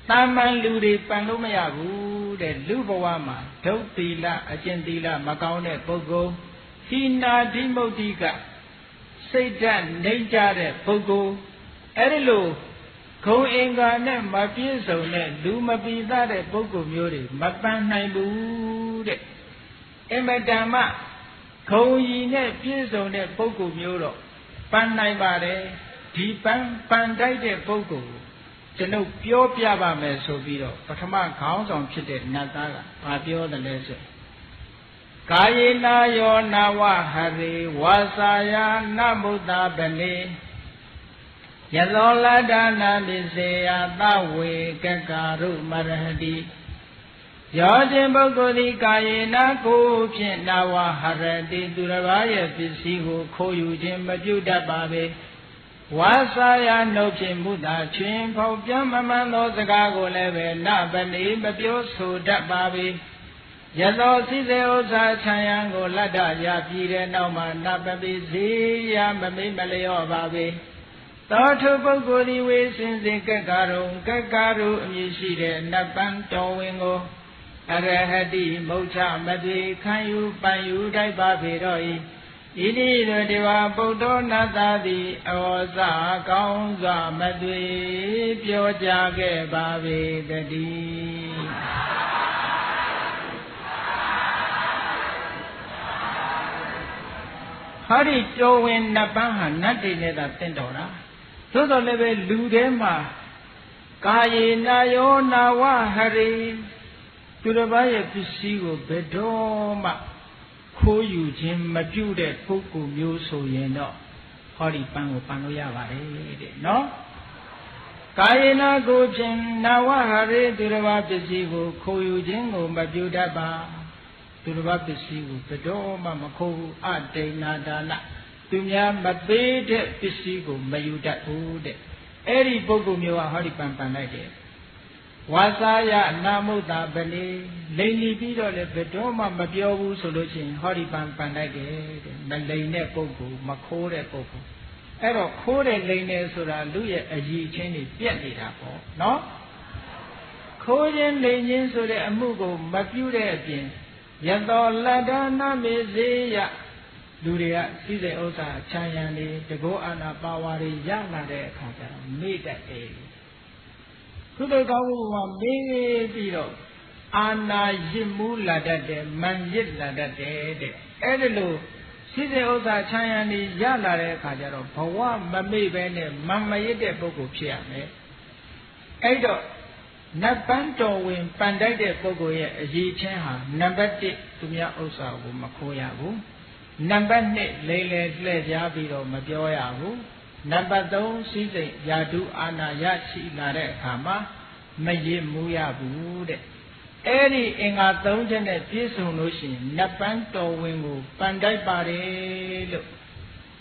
တာမန်လူတွေပန်လို့မရဘူးတဲ့လူဘဝမှာဒုတ်သီလအကျင့်သီလမကောင်းတဲ့ပုဂ္ဂိုလ်ဟိနာဓိမုတ်တိကစိတ်ဓာတ်နှိမ့်ကြတဲ့ပုဂ္ဂိုလ်အဲ့ဒီလိုဂုံအင်္ဂါနဲ့မပြည့်စုံတဲ့လူမပီသားတဲ့ပုဂ္ဂိုလ်မျိုးတွေမပန်းနိုင်ဘူးတဲ့အင်မတန်မှ ခုံရီနဲ့ပြည့်စုံတဲ့ပုဂ္ဂိုလ်မျိုးတော့ပန်းနိုင်ပါတယ်ဒီပန်းပန်းတိုက်တဲ့ပုဂ္ဂိုလ်ကျွန်ုပ်ပြောပြပါမယ်ဆိုပြီးတော့ပထမခေါင်းဆောင်ဖြစ်တဲ့နတ်သားကဘာပြောတယ်လဲဆိုကာယေနာယောနာဝဟရိဝါစာယာနမုတ္တပနေယသောလတ္တနာပိစေယသဝေကကာရုမရဟတိ ရောခြင်းပုဂ္ဂိုလ်သည်ကာယေနာကိုဖြင့်နာဝဟရတိသူတစ်ပါးရဲ့ပစ္စည်းကိုခိုးယူခြင်းမပြုတတ်ပါပေဝါစာယနှုတ်ဖြင့်မူတာချွင်ဖောက်ပြန်မမှန်သောစကားကိုလည်းပဲနပနေမပြောဆိုတတ်ပါပေယသောစိစေဥစ္စာခြံရန်ကိုလတ္တရပြည်တဲ့နောက်မှာနပပိစီယမမိမလျော့ပါပေသောထုပုဂ္ဂိုလ်ဒီဝေစင်စဉ်ကက္ကာရုံကက္ကာရုအမည်ရှိတဲ့နတ်ပန်းတော်ဝင်ကို အရဟတိမုတ်ချမတိခံယူပန်ယူတိုက်ပါပေတော့ဤဣတိတို့ဒီဝပုဒ္ဓနတ္တတိအဝဇကောင်းစွာမသွေပြောကြခဲ့ပါပေတည်းဟာဒီတော်ဝင်နတ်ပန်းဟာနတ်တွေနဲ့သာတင့်တော်တာသို့တော်လည်းပဲလူထဲမှာကာယေနာယောနာဝဟရိ သူတစ်ပါးရဲ့ပစ္စည်းကိုဘယ်တော့မှခိုးယူခြင်းမပြုတဲ့ပုဂ္ဂိုလ်မျိုးဆိုရင်တော့ဟောဒီပန်းကိုပန်လို့ရပါတယ်တဲ့နော်ကာယေနာကိုဖြင့်နာဝဟရေသူတစ်ပါးပစ္စည်းကိုခိုးယူခြင်းကိုမပြုတတ်ပါသူတစ်ပါးပစ္စည်းကိုဘယ်တော့မှမခိုးဘူးအတိဏဒါနသူများမပေးတဲ့ပစ္စည်းကိုမယူတတ်ဘူးတဲ့အဲ့ဒီပုဂ္ဂိုလ်မျိုးကဟောဒီပန်ပန်လိုက်တယ် ဝါစာယနာမုတ်တာဗနေလိန်လီပြီးတော့လည်းဘယ်တော့မှမပြောဘူးဆိုလို့ရှိရင်ဟောဒီပန်ပန်လိုက်တယ်တဲ့မလိန်တဲ့ပုဂ္ဂိုလ်မခိုးတဲ့ပုဂ္ဂိုလ်အဲ့တော့ခိုးတဲ့လိန်တယ်ဆိုတာလူရဲ့အည်ချင်းတွေပြက်နေတာပေါ့နော်ခိုးခြင်းလိန်ခြင်းဆိုတဲ့အမှုကိုမပြုတဲ့အပြင်ယတောလတ္တနာမေစေယလူတွေကစိစိဥစ္စာချမ်းရံနေတကောအာနာပါဝါတွေရလာတဲ့အခါကျတော့မေ့တတ်တယ်ကု သိုလ်ကောင်းမှုမှာမေးပြီးတော့အာနာရစ်မှုလာတတ်တယ်မန်ရစ်လာတတ်တယ်တဲ့အဲ့ဒါလို့ရှိတဲ့ဥစ္စာချမ်းရံနေရလာတဲ့အခါကျတော့ဘဝမမေ့ပဲနဲ့မမရစ်တဲ့ပုဂ္ဂိုလ်ဖြစ်ရမယ်အဲ့တော့နတ်ပန်းတော်ဝင်ပန်တိုက်တဲ့ပုဂ္ဂိုလ်ရဲ့အရေးချင်းဟာနံပါတ်1သူများဥစ္စာကိုမခိုးရဘူးနံပါတ်2လိမ့်လေလှည့်ပြားပြီးတော့မပြောရဘူး နံပါတ်3စီးစိမ်ယာတုအာနာရရှိလာတဲ့အခါမှာမရစ်မှုရဘူးတဲ့အဲ့ဒီအင်္ဂါ၃ချက်နဲ့ပြည့်စုံလို့ရှိရင်နတ်ပန်းတော်ဝင်ကိုပန်တိုက်ပါတယ်လို့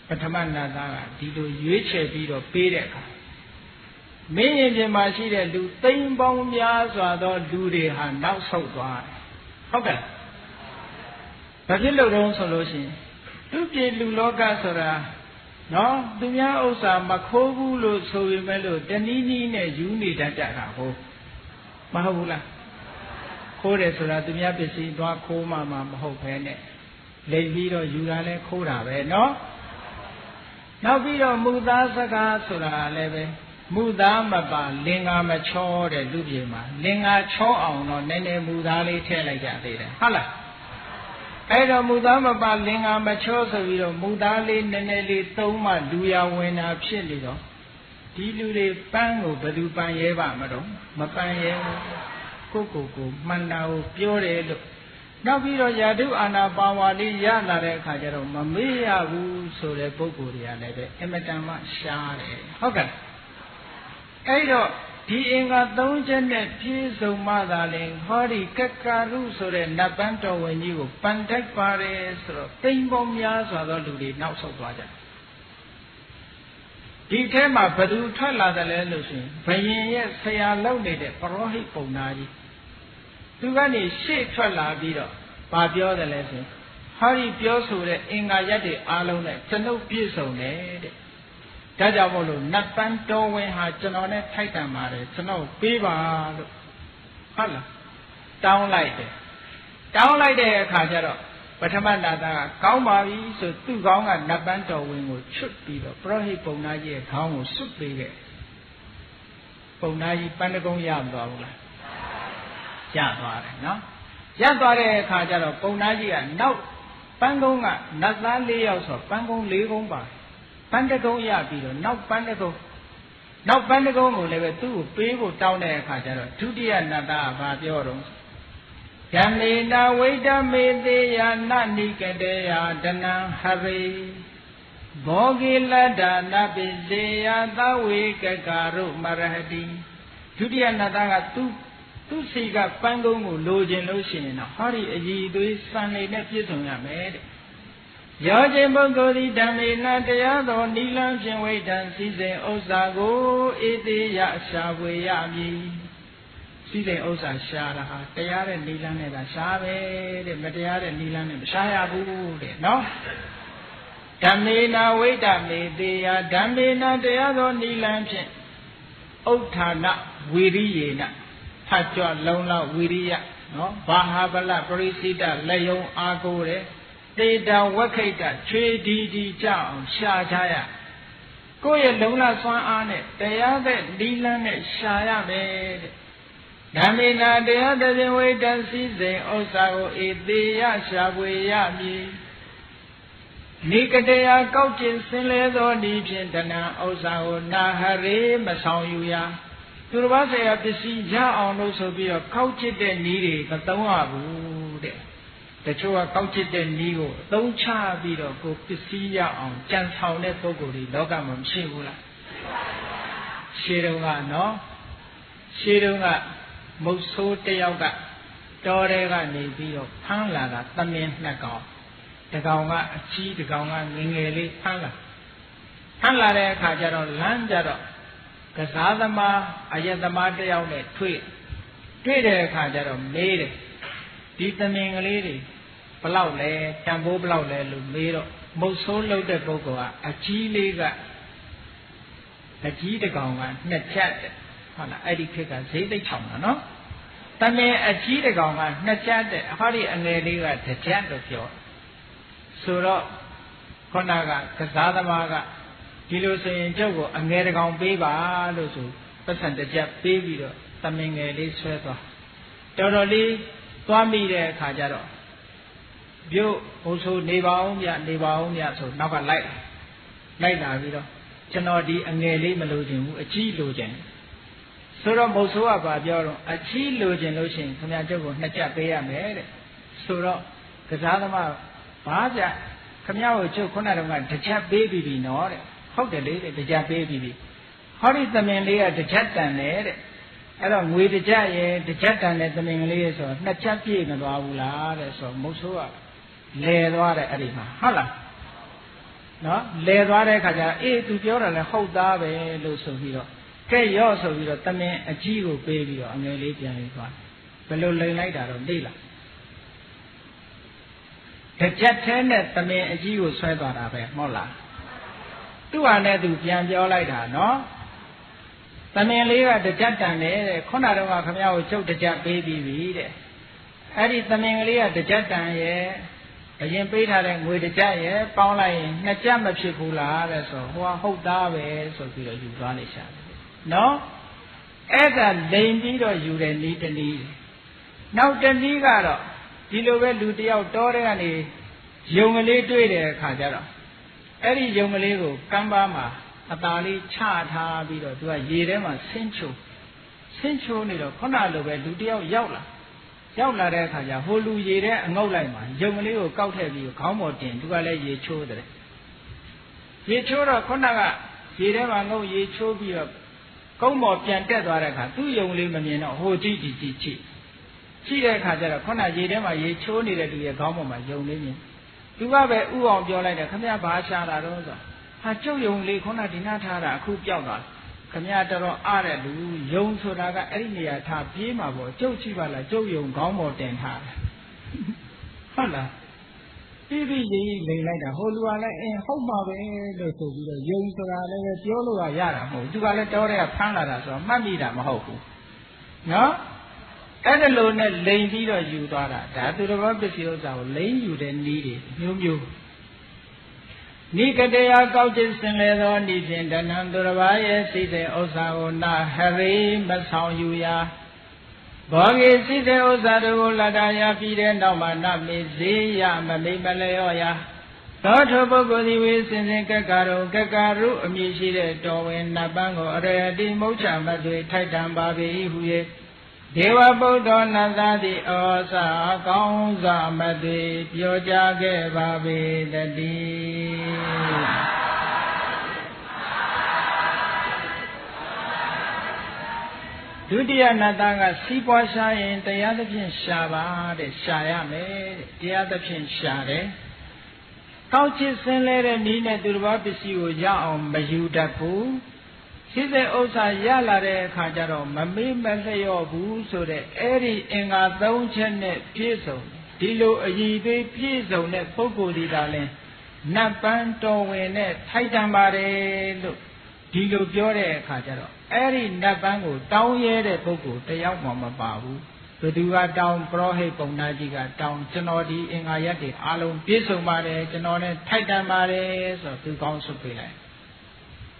ပထမနာသားကဒီလိုရွေးချယ်ပြီးတော့ပေးတဲ့အခါမင်းရင်ပြင်မှာရှိတဲ့လူသိမ့်ပေါင်းများစွာသောလူတွေဟာနောက်ဆုတ်သွားတယ်ဟုတ်ကဲ့ဘာဖြစ်လို့တုံးဆိုလို့ရှိရင်သူပြည်လူလောကဆိုတာ နော်သူများဥစ္စာမခိုးဘူးလို့ဆိုပေမဲ့လို့တနည်းနည်းနဲ့ယူနေတတ်ကြတာဟုတ်မဟုတ်ဘူးလားခိုးတယ်ဆိုတာသူများပစ္စည်းသွားခိုးမှမှမဟုတ်ဘဲနဲ့လိမ်ပြီးတော့ယူတာလဲခိုးတာပဲနော်နောက်ပြီးတော့မူသားစကားဆိုတာလည်းပဲမူသားမပါလင်္ကာမချောတဲ့လူပြေမှာလင်္ကာချောအောင်တော့နည်းနည်းမူသားလေးထည့်လိုက်ကြသေးတယ်ဟုတ်လား အဲ့တော့မူသားမပါလင်္ကာမချောဆိုပြီးတော့မူသားလေးနည်းနည်းလေးသုံးမှလူရဝင်တာဖြစ်နေတော့ဒီလူတွေပန်းကိုဘယ်သူပန်းရဲပါမတော့မပန်းရဲဘူးကိုကိုကိုမှန်တာကိုပြောတယ်လို့နောက်ပြီးတော့ယာတုအာနာပါဝါလေးရလာတဲ့အခါကျတော့မမေ့ရဘူးဆိုတဲ့ပုံကိုယ်တွေကလည်းပဲအမတန်မှရှားတယ်ဟုတ်ကဲ့အဲ့တော့ ဒီအင်္ဂါ၃ချက်နဲ့ပြည့်စုံမှသာလေဟောဒီကက္ကာရုဆိုတဲ့နတ်ပန်းတော်ဝင်ကြီးကိုပန်ထိုက်ပါတယ်ဆိုတော့တိမ်ပေါင်းများစွာသောလူတွေနောက်ဆုတ်သွားကြတယ်ဒီထဲမှာဘသူထွက်လာတယ်လဲလို့ဆိုရင်ဘယင်ရဲ့ဆရာလုပ်နေတဲ့ပရောဟိတ်ပုံနာကြီးသူကနေရှေ့ထွက်လာပြီးတော့ဗာပြောတယ်လဲဆိုရင်ဟာဒီပြောဆိုတဲ့အင်္ဂါရက်တွေအားလုံးနဲ့ကျွန်ုပ်ပြည့်စုံတယ်တဲ့ ဒါကြောင့်မို့လို့နတ်ပန်းတော်ဝင်ဟာကျွန်တော်နဲ့ထိုက်တန်ပါတယ်ကျွန်တော်ပေးပါလို့ဟုတ်လားတောင်းလိုက်တယ်တောင်းလိုက်တဲ့အခါကျတော့ပထမနာတာကကောင်းပါပြီဆိုသူ့ကောင်းကနတ်ပန်းတော်ဝင်ကိုချွတ်ပြီးတော့ပရောဟိတ်ပုံနာကြီးရဲ့ခေါင်းကိုစွတ်ပေးခဲ့ပုံနာကြီးပန်းတကုံးရမသွားဘူးလားရသွားတယ်နော်ရသွားတဲ့အခါကျတော့ပုံနာကြီးကနောက်ပန်းကုန်းကနတ်သား၄ယောက်ဆိုပန်းကုန်း၄ကုန်းပါ ပန်းတကုံးရပြီးတော့နောက်ပန်းတကုံးနောက်ပန်းတကုံးကိုလည်းပဲသူ့ကိုပေးဖို့တောင်းတဲ့အခါကျတော့ဒုတိယနတ်သားကဘာပြောတော့ယမေနာဝိတမေသေးယနနိကတေယဒနံဟရိဘောဂိလတ္တနပိစေယသဝေကကာရုမရဟတိဒုတိယနတ်သားကသူသူ့စီကပန်းကုန်းကိုလိုချင်လို့ရှိရင်တော့ဟောဒီအည်သွေးစံနေနဲ့ပြည့်စုံရမယ်တဲ့ ရောခြင်းပုဂ္ဂိုလ်သည်ဓမ္မေနတရားတော်နိလန်းဖြင့်ဝိတံစည်းစိမ်ဥစ္စာကိုဧသေးယရှာဖွေရမည်စည်းစိမ်ဥစ္စာရှာတာဟာတရားတဲ့နိလန်းနဲ့သာရှာပဲတဲ့မတရားတဲ့နိလန်းနဲ့မရှာရဘူးတဲ့နော်ဓမ္မေနဝိတမေသေးယဓမ္မေနတရားတော်နိလန်းဖြင့်ဥဋ္ဌာဏဝီရိယေနထကြွလုံလောက်ဝီရိယနော်ဘာဟာဗလပရိစိတလက်ယုံအာကိုတဲ့ တေတံဝခိတချွေဒီဒီကြအောင်ရှာကြရကိုယ့်ရဲ့လုံလစွမ်းအားနဲ့တရားတဲ့ဒီလန်းနဲ့ရှာရမယ်တဲ့ဓမ္မေနာတရားတခြင်းဝိတ္တစည်းစိမ်ဥစ္စာကိုဧသေးရရှာဖွေရမည်နိကတရာကောက်ကျင်စင်လဲသောဤဖြင့်တဏှာဥစ္စာကိုနာဟရေမဆောင်ယူရသူတစ်ပါးဆရာပစ္စည်းရအောင်လို့ဆိုပြီးတော့ကောက်ကျစ်တဲ့ဤတွေမသုံးရဘူးတဲ့ တချို့ကကောက်ကျစ်တဲ့ဤကိုအသုံးချပြီးတော့ကိုပစ္စည်းရအောင်ကြံဆောင်တဲ့ပုဂ္ဂိုလ်တွေလောကမှာမရှိဘူးလားရှေးတုန်းကနော်ရှေးတုန်းကမုတ်ဆိုးတယောက်ကတော်တဲ့ကနေပြီးတော့ဖမ်းလာတာသမင်းနှစ်ကောင်တကောင်ကအကြီးတကောင်ကငငယ်လေးဖမ်းလာဖမ်းလာတဲ့အခါကျတော့လမ်းကြတော့ကစားသမားအယက်သမားတယောက်နဲ့တွေ့တွေ့တဲ့အခါကျတော့မေးတယ်ဒီသမင်ကလေးတွေ ဘလောက်လဲတန်ဖိုးဘလောက်လဲလို့မေးတော့မုတ်ဆိုးလုပ်တဲ့ပုဂ္ဂိုလ်ကအကြီးလေးကအကြီးတကောင်ကနှစ်ချက်တဲ့ဟုတ်လားအဲ့ဒီခေတ်ကဈေးသိပ်ချောင်တာနော်တမင်အကြီးတကောင်ကနှစ်ချက်တဲ့ဟောဒီအငယ်လေးကတစ်ချက်လို့ပြောဆိုတော့ခုနကကစားသမားကဒီလိုဆိုရင်ကျုပ်ကိုအငယ်တကောင်ပေးပါလို့ဆိုပတ်စံတစ်ချက်ပေးပြီးတော့တမင်ငယ်လေးဆွဲသွားတော်တော်လေးသွားမိတဲ့အခါကျတော့ ပြုတ်ဘုဆိုနေပါအောင်မြနေပါအောင်မြဆိုနောက်ကလိုက်လိုက်လာပြီးတော့ကျွန်တော်ဒီအငယ်လေးမလိုချင်ဘူးအကြီးလိုချင်စဆိုတော့မုတ်ဆိုးကဘာပြောတော့အချီးလိုချင်လို့ရှိရင်ခင်ဗျားကျုပ်ကိုနှစ်ချက်ပေးရမယ်တဲ့ဆိုတော့ကစားသမားဘာကြခင်ဗျားကိုကျုပ်ခုနကတော့တစ်ချက်ပေးပြီးပြီနော်တဲ့ဟုတ်တယ်လေတစ်ချက်ပေးပြီးပြီဟောဒီသမင်လေးကတစ်ချက်တန်တယ်တဲ့အဲ့တော့ငွေတစ်ချက်ရယ်တစ်ချက်တန်တဲ့သမင်ကလေးရယ်ဆိုတော့နှစ်ချက်ပြည့်မသွားဘူးလားတဲ့ဆိုတော့မုတ်ဆိုးက လဲသွားတယ်အဲ့ဒီမှာဟုတ်လားနော်လဲသွားတဲ့ခါကျအေးသူပြောတာလဲဟုတ်သားပဲလို့ဆိုပြီးတော့ကဲရော့ဆိုပြီးတော့တမင်အကြီးကိုပေးပြီးတော့အငယ်လေးပြန်ပြီးသွားဘယ်လိုလိန်လိုက်တာတော့သိလားတကြက်သေးနဲ့တမင်အကြီးကိုဆွဲသွားတာပဲမဟုတ်လားသူ့ဟာနဲ့သူပြန်ပြောလိုက်တာနော်တမင်လေးကတကြက်တန်တယ်တဲ့ခုနတော့ကခမရကိုကျုပ်တကြက်ပေးပြီးပြီတဲ့အဲ့ဒီတမင်ကလေးကတကြက်တန်ရဲ့ အရင်ပေးထားတဲ့ငွေတကြက်ရဲ့ပေါင်းလိုက်ရင်နှစ်ကြက်မဖြစ်ဘူးလားတဲ့ဆိုဟိုကဟုတ်သားပဲဆိုပြီးတော့ယူသွားလိုက်ရှာတယ်နော်အဲ့ဒါလိန်ပြီးတော့ယူတဲ့နည်းတနည်းနောက်တနည်းကတော့ဒီလိုပဲလူတယောက်တောတဲ့ကနေယုံကလေးတွေ့တဲ့အခါကျတော့အဲ့ဒီယုံကလေးကိုကမ်းပါမှာအตาလေးချထားပြီးတော့သူကရေထဲမှာဆင်းချိုးဆင်းချိုးနေတော့ခုနလိုပဲလူတယောက်ရောက်လာ ရောက်လာတဲ့အခါကျဟိုလူရေထဲအငုတ်လိုက်မှာယုံကလေးကိုကောက်ထည့်ပြီးခေါင်းပေါ်တင်သူကလည်းရေချိုးတယ်ရေချိုးတော့ခုနကရေထဲမှာငုတ်ရေချိုးပြီးတော့ကုန်းပေါ်ပြန်တက်သွားတဲ့အခါသူ့ယုံလေးမမြင်တော့ဟိုကြည့်ကြည့်ကြည့်ကြည့်ကြည့်တဲ့အခါကျတော့ခုနရေထဲမှာရေချိုးနေတဲ့သူရဲ့ခေါင်းပေါ်မှာယုံလေးမြင်သူကပဲဥအောင်ပြောလိုက်တယ်ခမရဘာရှာတာတော့ဆိုဟာကျုပ်ယုံလေးခုနဒီနာထားတာအခုပြောက်သွား ခမရတော်တော်အားတဲ့လူယုံဆိုတာကအဲ့ဒီနေရာထားပြေးမှာပေါ့ကျုပ်ကြည့်ပါလားကျုပ်ယုံခေါင်းပေါ်တင်ထားတယ်ဟုတ်လားပြီးပြီးရေးရေးလိန်လိုက်တာဟိုလူကလည်းအင်းဟုတ်ပါပဲလို့ဆိုပြီးတော့ယုံဆိုတာလည်းပဲပြောလို့ကရတာမဟုတ်သူကလည်းတောတဲ့ကဖမ်းလာတာဆိုတော့မှတ်မိတာမဟုတ်ဘူးနော်အဲ့ဒါလိုနဲ့လိန်ပြီးတော့ယူသွားတာဒါသူတော်ဘာပစ္စည်းဥစ္စာကိုလိန်ယူတဲ့နည်းတွေမျိုးမျိုး နိကတရာကောက်ကျစင်လေသောဤဖြင့်တဏံသူတော်ဘာရဲ့စိတ်တဲ့ဥစ္စာကိုနာဟရိမဆောင်ယူရာဘောဂေစိတဲ့ဥစ္စာတို့ကိုလတ္တရာပြီးတဲ့နောက်မှာနမေဇေယမမိမလျော့ရာသောထိုပုဂ္ဂိုလ်သည်ဝေစင်စင်ကက္ကာရုကက္ကာရုအမည်ရှိတဲ့တော်ဝင်နတ်ပန်းကိုအရယတိမုတ်ချမတွေထိုက်တံပါပေ၏ဟု၍ ဒေဝဗုဒ္ဓနတ်သားသည်ဩစာကောင်းစွာမတွေပြောကြားခဲ့ပါပေတည်းဒုတိယနတ်သားကစီးပွားရှာရင်တရားသဖြင့်ရှာပါတဲ့ရှာရမယ်တဲ့တရားသဖြင့်ရှာတယ်ကောက်ချစ်ဆင်းလဲတဲ့နီးနဲ့သူတစ်ပါးပစ္စည်းကိုရအောင်မယူတတ်ဘူး ရှိတဲ့ဥစ္စာရလာတဲ့အခါကျတော့မမေ့မလျော့ဘူးဆိုတဲ့အဲ့ဒီအင်္ဂါ၃ချက်နဲ့ပြည့်စုံဒီလိုအည်သေးပြည့်စုံတဲ့ပုဂ္ဂိုလ်ဒီသာလဲနတ်ပန်းတော်ဝင်နဲ့ထိုက်တန်ပါတယ်လို့ဒီလိုပြောတဲ့အခါကျတော့အဲ့ဒီနတ်ပန်းကိုတောင်းရဲတဲ့ပုဂ္ဂိုလ်တယောက်မှမပါဘူးဘယ်သူကတောင်းပရောဟိတ်ပုံနာကြီးကတောင်းကျွန်တော်ဒီအင်္ဂါရက်တွေအားလုံးပြည့်စုံပါတယ်ကျွန်တော်နဲ့ထိုက်တန်ပါတယ်ဆိုတော့သူကောင်းဆုပ်ပေးလိုက်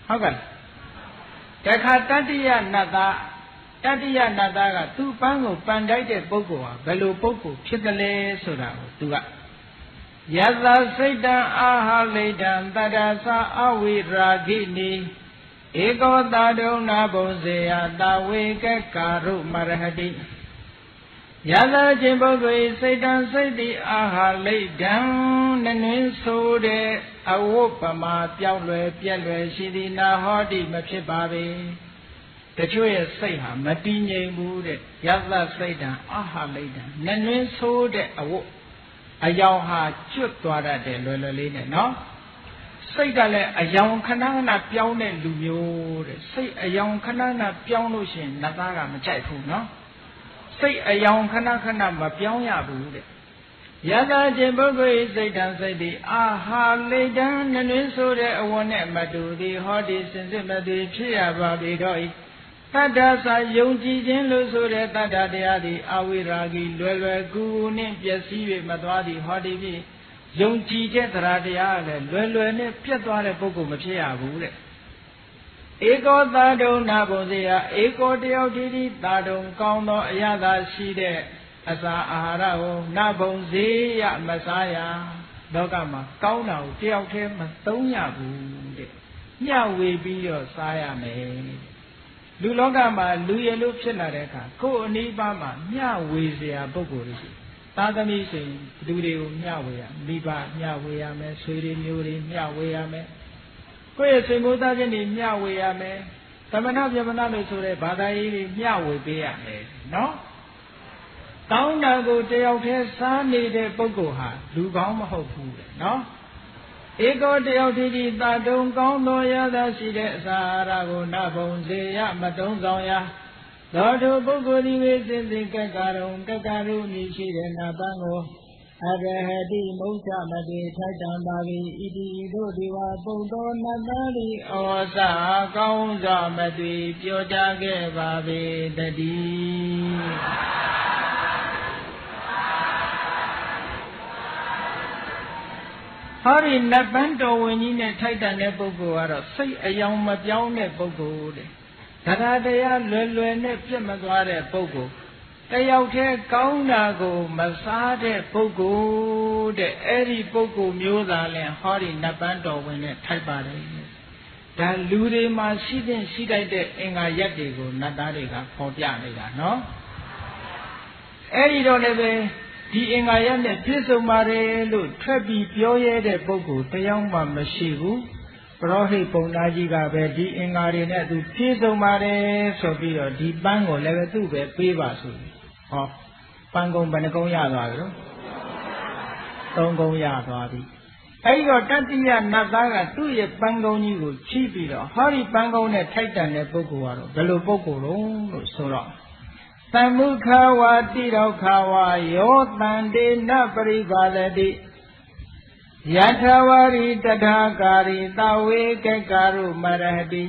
ဟုတ်ကဲ့ တခါတတိယနတ်သားတတိယနတ်သားကသူ့ပန်းကိုပန်တိုက်တဲ့ပုဂ္ဂိုလ်ဟာဘယ်လိုပုဂ္ဂိုလ်ဖြစ်တယ်လဲဆိုတာကိုသူကယသစိတ်တံအာဟာလိတံတတ္တသအဝိရာဂိနိဧကောတာဒုံနာဘုံစေယတာဝေကကာရုမရဟတိ ယသခြင်းပုဂ္ဂိုလ်စိတ်တံစိတ်တိအာဟာလိတ်တံနနင်းဆိုတဲ့အဝတ်ပမာပြောင်းလွယ်ပြက်လွယ်ရှိသည်နာဟောတိမဖြစ်ပါပေတချို့ရဲ့စိတ်ဟာမတည်ငြိမ်ဘူးတဲ့ယသစိတ်တံအာဟာလိတ်တံနနင်းဆိုတဲ့အဝတ်အယောင်ဟာကျွတ်သွားတတ်တယ်လွယ်လွယ်လေးနဲ့နော်စိတ်ကလည်းအယောင်ခဏခဏပြောင်းတဲ့လူမျိုးတဲ့စိတ်အယောင်ခဏခဏပြောင်းလို့ရှိရင်နတ်သားကမကြိုက်ဘူးနော် စိတ်အယောင်ခဏခဏမပြောင်းရဘူးတဲ့ယသာခြင်းပုဂ္ဂိုလ်စိတ်တံစိတ်တိအာဟာလိတံနနွေးဆိုတဲ့အဝတ်နဲ့မတူသည်ဟောဒီစင်စစ်မသည်ဖြစ်ရပါပေတော့ဤတတ္တသာယုံကြည်ခြင်းလို့ဆိုတဲ့တတ္တတရားသည်အဝိရာဂီလွယ်လွယ်ကူကူနှင့်ပျက်စီး၍မသွားသည်ဟောဒီဖြင့်ယုံကြည်တဲ့တရားတရားလည်းလွယ်လွယ်နဲ့ပြတ်သွားတဲ့ပုဂ္ဂိုလ်မဖြစ်ရဘူးတဲ့ ဧကောသာဒုံနာဘုံစေယဧကောတယောက်တည်းတည်းသာဒုံကောင်းသောအရသာရှိတဲ့အစာအာဟာရကိုနဘုံစေယမစားရလောကမှာကောင်းတာကိုတယောက်တည်းမသုံးရဘူးတဲ့ညဝေပြီးတော့စားရမယ်လူလောကမှာလူရလို့ဖြစ်လာတဲ့အခါကိုယ်အနိဗ္ဗာန်မှာမျှဝေစရာပုဂ္ဂိုလ်တွေရှိသာသမီဆိုရင်လူတွေကိုမျှဝေရမိဘမျှဝေရမယ်ဆွေတွေမျိုးတွေမျှဝေရမယ် ကိုယ့်ရဲ့စိတ်မိုးသားခြင်းတွေမျှဝေရမယ်သမဏပြမဏလို့ဆိုတဲ့ဘာသာရေးတွေမျှဝေပေးရမယ်နော်ကောင်းတာကိုတယောက်တည်းစားနေတဲ့ပုဂ္ဂိုလ်ဟာလူကောင်းမဟုတ်ဘူးတဲ့နော်ဧကောတယောက်တည်းဒီတာတုံကောင်းသောရသာရှိတဲ့အစာအာဟာရကိုနဘုံစေရမတုံးဆောင်ရာသောတုပုဂ္ဂိုလ်ဒီဝေစင်စိကက္ကရုံကက္ကရုမြည်ရှိတဲ့နာပန်းကို အရဟတိမုစ္ဆမတိထိုက်တံပါ၏ဣတိတို့ဒီဝပုဒ္ဒောနတ္တိဩဇာကောင်းစွာမသွေပြောကြခဲ့ပါပေတည်းဟောဒီနတ်ပန်းတော်ဝင်ကြီးနဲ့ထိုက်တန်တဲ့ပုဂ္ဂိုလ်ကတော့စိတ်အယောင်မပြောင်းတဲ့ပုဂ္ဂိုလ်တဲ့တရားတရားလွယ်လွယ်နဲ့ပြတ်မသွားတဲ့ပုဂ္ဂိုလ် တယောက်တည်းကောင်းတာကိုမစားတဲ့ပုဂ္ဂိုလ်တဲ့အဲ့ဒီပုဂ္ဂိုလ်မျိုးသားလဲဟောဒီနတ်ပန်းတော်ဝင်နဲ့ထိုက်ပါတယ်ဒါလူတွေမှာရှိတဲ့ရှိတတ်တဲ့အင်္ဂါရက်တွေကိုနတ်သားတွေကပေါ်ပြနေတာနော်အဲ့ဒီတော့လည်းပဲဒီအင်္ဂါရနဲ့ပြည့်စုံပါတယ်လို့ထွက်ပြီးပြောရတဲ့ပုဂ္ဂိုလ်တယောက်မှမရှိဘူးပရောဟိတ်ပုံသားကြီးကပဲဒီအင်္ဂါတွေနဲ့သူပြည့်စုံပါတယ်ဆိုပြီးတော့ဒီပန်းကိုလည်းပဲသူ့ပဲပေးပါဆို ဟောပန်းကုံဘယ်နှကုံရသွားပြီလို့သုံးကုံရသွားပြီအဲဒီတော့တတိယနတ်သားကသူ့ရဲ့ပန်းကုံကြီးကိုချီးပြီးတော့ဟောဒီပန်းကုံနဲ့ထိုက်တန်တဲ့ပုဂ္ဂိုလ်ကတော့ဘယ်လိုပုဂ္ဂိုလ်လို့ဆိုတော့သမုခဝါတိရောခဝါယောတန္တေနပရိပါဒတိယထဝရီတထာကာရီတဝေကကာရုမရဟတိ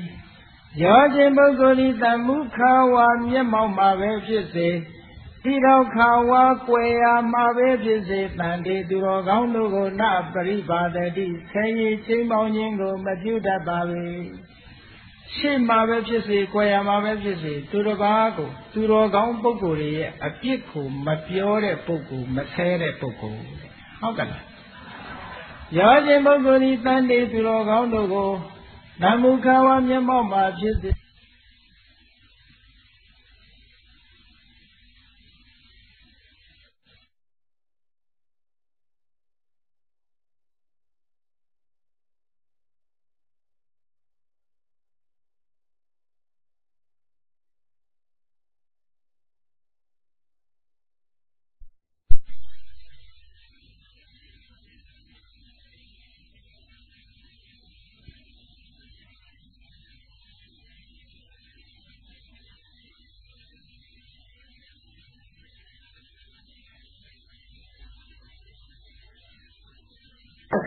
ယောခြင်းပုဂ္ဂိုလ်ဤသမုခဝါမျက်မှောက်မှာပဲဖြစ်စေ တိရောခဝါကွယ်ရာမှာပဲဖြစ်စေတန်တေသူတော်ကောင်းတို့ကိုနပရိပါဒတိဆယ်ရည်ချင်းပေါင်းခြင်းကိုမပြုတတ်ပါပေရှေ့မှာပဲဖြစ်စေ၊ကြွယ်ရမှာပဲဖြစ်စေသူတစ်ပါးကိုသူတော်ကောင်းပုဂ္ဂိုလ်တွေရဲ့အပြစ်ကိုမပြောတဲ့ပုဂ္ဂိုလ်မဆဲတဲ့ပုဂ္ဂိုလ်ဟုတ်ကဲ့လားရောခြင်းပုဂ္ဂိုလ်ဤတန်တေသူတော်ကောင်းတို့ကိုဓမ္မုခဝမျက်မှောက်မှာဖြစ်စေ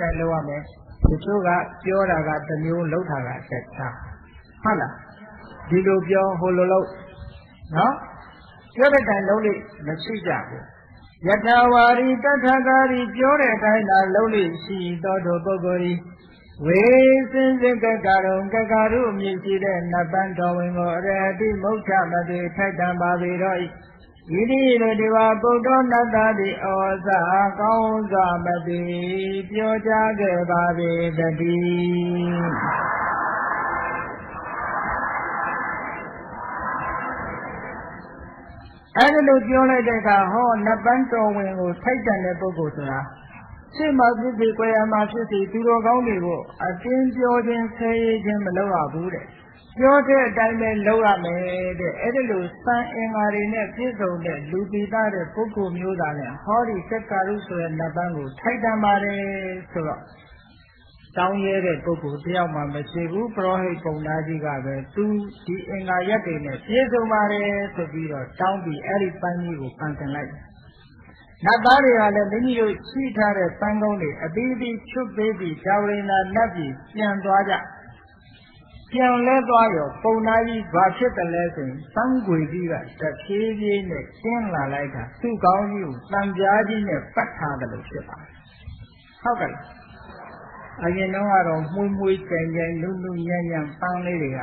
ကဲလောက်ရမယ်တချို့ကပြောတာကတစ်မျိုးလှုပ်တာကတစ်ခြားဟုတ်လားဒီလိုပြောဟိုလိုလို့နော်ပြောတဲ့တိုင်လုံးလေးမရှိကြဘူးယထာဝါရီတထကာရီပြောတဲ့အတိုင်းသာလုံးလေးရှိတော်တို့ပုဂ္ဂိုလ်ဤဝေစင်စကကရုံကကရုအမည်ရှိတဲ့နတ်ပန်းတော်ဝင်ကိုအရဟတိမုဋ္ဌမတိထိုက်တံပါပေတော့၏ ဣတိလိုဒီဝပုဒ္ဓနတ္တတိဩဇာကောင်းစွာမတိပြောကြခဲ့ပါပေတည်းအဲ့ဒါလိုပြောလိုက်တဲ့အခါဟောနတ်ပန်းတော်ဝင်ကိုထိုက်တန်တဲ့ပုဂ္ဂိုလ်ဆိုတာရှင်းမှာဖြစ်ဖြစ်၊ကြွယ်ရမှာဖြစ်ဖြစ်သူတော်ကောင်းတွေကိုအတင်းပြောခြင်းဆဲရခြင်းမလုပ်ရဘူးတဲ့ ပြောတဲ့အတိုင်းပဲလုပ်ရမယ်တဲ့အဲ့ဒီလိုစံအင်္ဂါတွေနဲ့ပြည့်စုံတဲ့လူပိသားတဲ့ပုဂ္ဂိုလ်မျိုးသားနဲ့ဟောဒီစက္ကာရုဆိုတဲ့နတ်ပန်းကိုထိုက်တန်ပါတယ်ဆိုတော့တောင်းရဲတဲ့ပုဂ္ဂိုလ်တယောက်မှမရှိဘူးပရောဟိတ်ပုံသားကြီးကပဲသူဒီအင်္ဂါရက်တွေနဲ့ပြည့်စုံပါတယ်ဆိုပြီးတော့တောင်းပြီးအဲ့ဒီပန်းကြီးကိုပန်တင်လိုက်နတ်သားတွေကလည်းမိမိတို့ရှိထားတဲ့ပန်းကုန်းတွေအသီးသီးချွတ်ပေးပြီးဇာဝရိနာနတ်ပြည်ပြန်သွားကြ ပြန်လဲသွားရောပုံနာကြီးဘာဖြစ်တယ်လဲဆိုရင်သံဃွေကြီးကတဖြည်းဖြည်းနဲ့ကျင်းလာလိုက်တာသူ့ကောင်းကြီးကိုတံပြားကြီးနဲ့ပတ်ထားတယ်လို့ဖြစ်ပါတယ်ဟုတ်ကဲ့အရင်တော့ကတော့မှုမွေးကြိမ်ကြိမ်နုနုညံ့ညံ့ပန်းလေးတွေက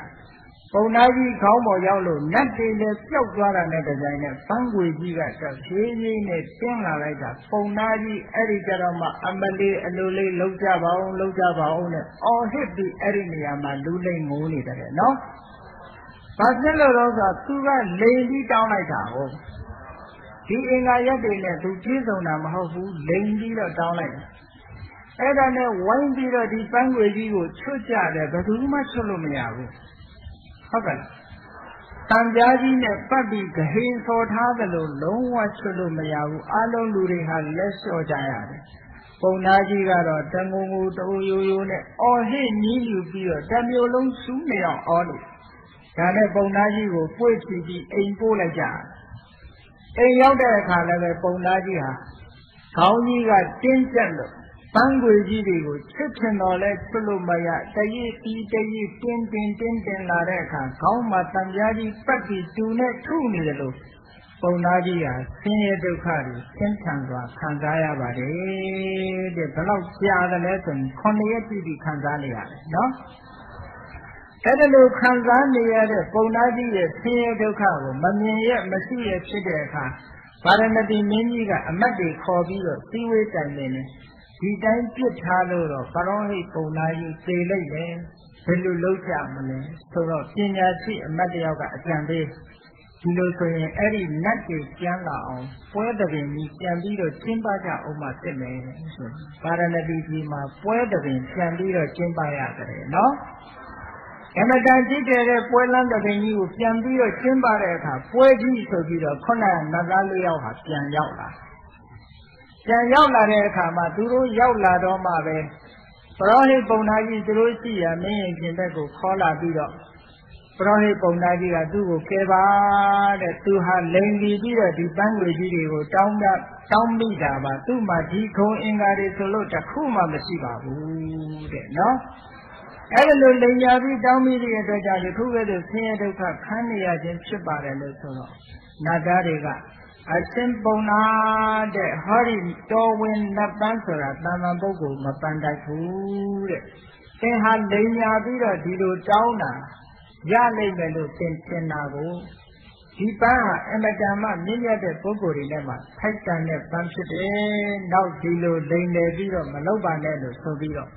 ပုံနာကြီးခေါင်းပေါ်ရောက်လို့နတ်တွေလည်းပျောက်သွားတာနဲ့တကြိုင်နဲ့ပန်းကွေကြီးကတဖြည်းဖြည်းနဲ့ကျင်းလာလိုက်တာပုံနာကြီးအဲ့ဒီကြတော့မှအမလေးအလိုလေးလှုပ်ကြပါအောင်လှုပ်ကြပါအောင်နဲ့အော်ဟစ်ပြီးအဲ့ဒီနေရာမှာလူလိမ့်ငိုးနေတယ်နော်ဘာဖြစ်လို့တော့ဆိုသူကလိန်ပြီးတောင်းလိုက်တာဟုတ်ဒီအင်္ဂါရက်တွေနဲ့သူပြည့်စုံတာမဟုတ်ဘူးလိန်ပြီးတော့တောင်းလိုက်တယ်အဲ့ဒါနဲ့ဝိုင်းပြီးတော့ဒီပန်းွေကြီးကိုချွတ်ကြတယ်ဘယ်သူမှချွတ်လို့မရဘူး ဟုတ်ကဲ့တန်ကြားကြီးနဲ့ပတ်ပြီးဂဟင်ဆော်ထားသလိုလုံးဝချွတ်လို့မရဘူးအလုံးလူတွေဟာလက်လျှော့ကြရတယ်ပုံနာကြီးကတော့တငုံငူတူရိုးရိုးနဲ့အော်ဟစ်ညီးလူပြီးတော့တမျိုးလုံးစူးနေအောင်အော်လို့ဒါနဲ့ပုံနာကြီးကိုပွေ့ချီပြီးအိမ်ပို့လိုက်ကြအိမ်ရောက်တဲ့အခါလည်းပဲပုံနာကြီးဟာခေါင်းကြီးကတင်းကျပ်လို့ ပန်းခွေကြီးတွေကိုချစ်ချင်တော်လဲချွတ်လို့မရတရည်တီတရည်တင်းတင်းတင်းတင်းလာတဲ့အခါခေါင်းမှာတံပြားကြီးပတ်ပြီးတူနဲ့ထုနေတယ်လို့ပုံသားကြီးဟာဆင်းရဲဒုက္ခတွေသင်္ခံစွာခံစားရပါတယ်တဲ့ဘယ်လောက်ကြာတယ်လဲဆိုရင်9ရက်ပြည့်ပြီးခံစားနေရတယ်နော်အဲ့ဒါလိုခံစားနေရတဲ့ပုံသားကြီးရဲ့ဆင်းရဲဒုက္ခကိုမမြင်ရမရှိရဖြစ်တဲ့အခါဗာရဏတိမင်းကြီးကအမတ်တွေခေါ်ပြီးတော့စီဝေးတိုင်နေတယ် ဒီတိုင်းပြစ်ထားလို့တော့ပရောဟိတ်ပုံသားကြီးသေလိုက်တယ်ဘယ်လိုလုပ်ကြမလဲဆိုတော့ပညာရှိအမတ်တယောက်ကအကြံပေးဒီလိုဆိုရင်အဲ့ဒီနတ်တွေကျမ်းလာအောင်ပွဲတပင်ကြီးပြန်ပြီးတော့ကျင်းပကြအောင်မှဖြစ်မယ်ဆိုပါရဏတိကြီးမှာပွဲတပင်ပြန်ပြီးတော့ကျင်းပရတယ်နော်အမတန်ကြည့်တဲ့ပွဲလန်းတပင်ကြီးကိုပြန်ပြီးတော့ကျင်းပတဲ့အခါပွဲကြီးဆိုပြီးတော့ခုနကနတ်သားလေးယောက်ဟာပြန်ရောက်လာ ပြန်ရောက်လာတဲ့အခါမှာသူတို့ရောက်လာတော့မှပဲပရောဟိတ်ပုံနာကြီးသူတို့ရှိရမင်းရင်ပြင်ဘက်ကိုခေါ်လာပြီးတော့ပရောဟိတ်ပုံနာကြီးကသူ့ကိုကဲပါတဲ့သူဟာလိန်ပြီးပြီးတော့ဒီပန်းွေကြီးတွေကိုတောင်းတတောင်းမိတာပါသူ့မှာဒီခုံအင်္ဂါတွေဆိုလို့တခုမှမရှိပါဘူးတဲ့နော်အဲ့လိုလိန်ညာပြီးတောင်းမိတဲ့အတွက်ကြောင့်ဒီခုကဲ့သို့ဆင်းရဲဒုက္ခခံနေရခြင်းဖြစ်ပါတယ်လို့ဆိုတော့နတ်သားတွေက အရှင်ပုံနာတဲ့ဟောဒီတော်ဝင်နတ်ပန်းဆိုတာတာမန်ပုဂ္ဂိုလ်မပန်းတိုက်ဘူးတဲ့သင်ဟာလိန်ညာပြီးတော့ဒီလိုတောင်းတာရနိုင်မယ်လို့သင်ထင်တာကိုဒီပန်းဟာအမတန်မှမြင့်မြတ်တဲ့ပုဂ္ဂိုလ်တွေနဲ့မှထိုက်တန်တဲ့ပန်းဖြစ်တယ်။နောက်ဒီလိုလိန်နေပြီးတော့မလောက်ပါနဲ့လို့ဆိုပြီးတော့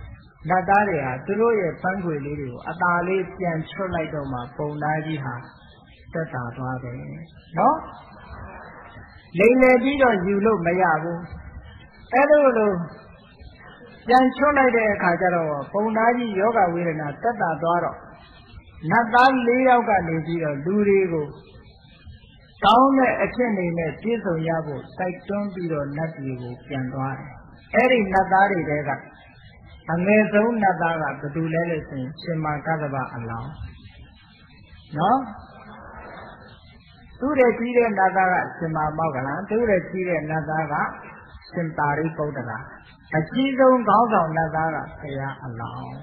နတ်သားတွေဟာသူတို့ရဲ့ပန်းခွေလေးတွေကိုအသာလေးပြန်ချွတ်လိုက်တော့မှပုံသားကြီးဟာသက်သာသွားတယ်။နော် လိမ်လည်ပြီးတော့ယူလို့မရဘူးအဲ့လိုလိုပြန်ချွတ်လိုက်တဲ့အခါကျတော့ပုံသားကြီးယောဂဝေဒနာတက်တာသွားတော့နတ်သား၄ယောက်ကနေပြီးတော့လူတွေကိုကောင်းတဲ့အချက်နေနဲ့ပြည့်စုံရဖို့တိုက်တွန်းပြီးတော့နတ်ပြည်ကိုပြန်သွားတယ်အဲ့ဒီနတ်သားတွေတဲကအငယ်ဆုံးနတ်သားကဘယ်သူလဲလို့ဆိုရင်ရှင်မာကသဗအလောင်းနော် သူ့ရဲ့ကြီးတဲ့နတ်သားကရှင်မာမောက္ကလံသူ့ရဲ့ကြီးတဲ့နတ်သားကရှင်တာရိပုတ္တရာအကြီးဆုံးခေါင်းဆောင်နတ်သားကဘုရားအလောင်း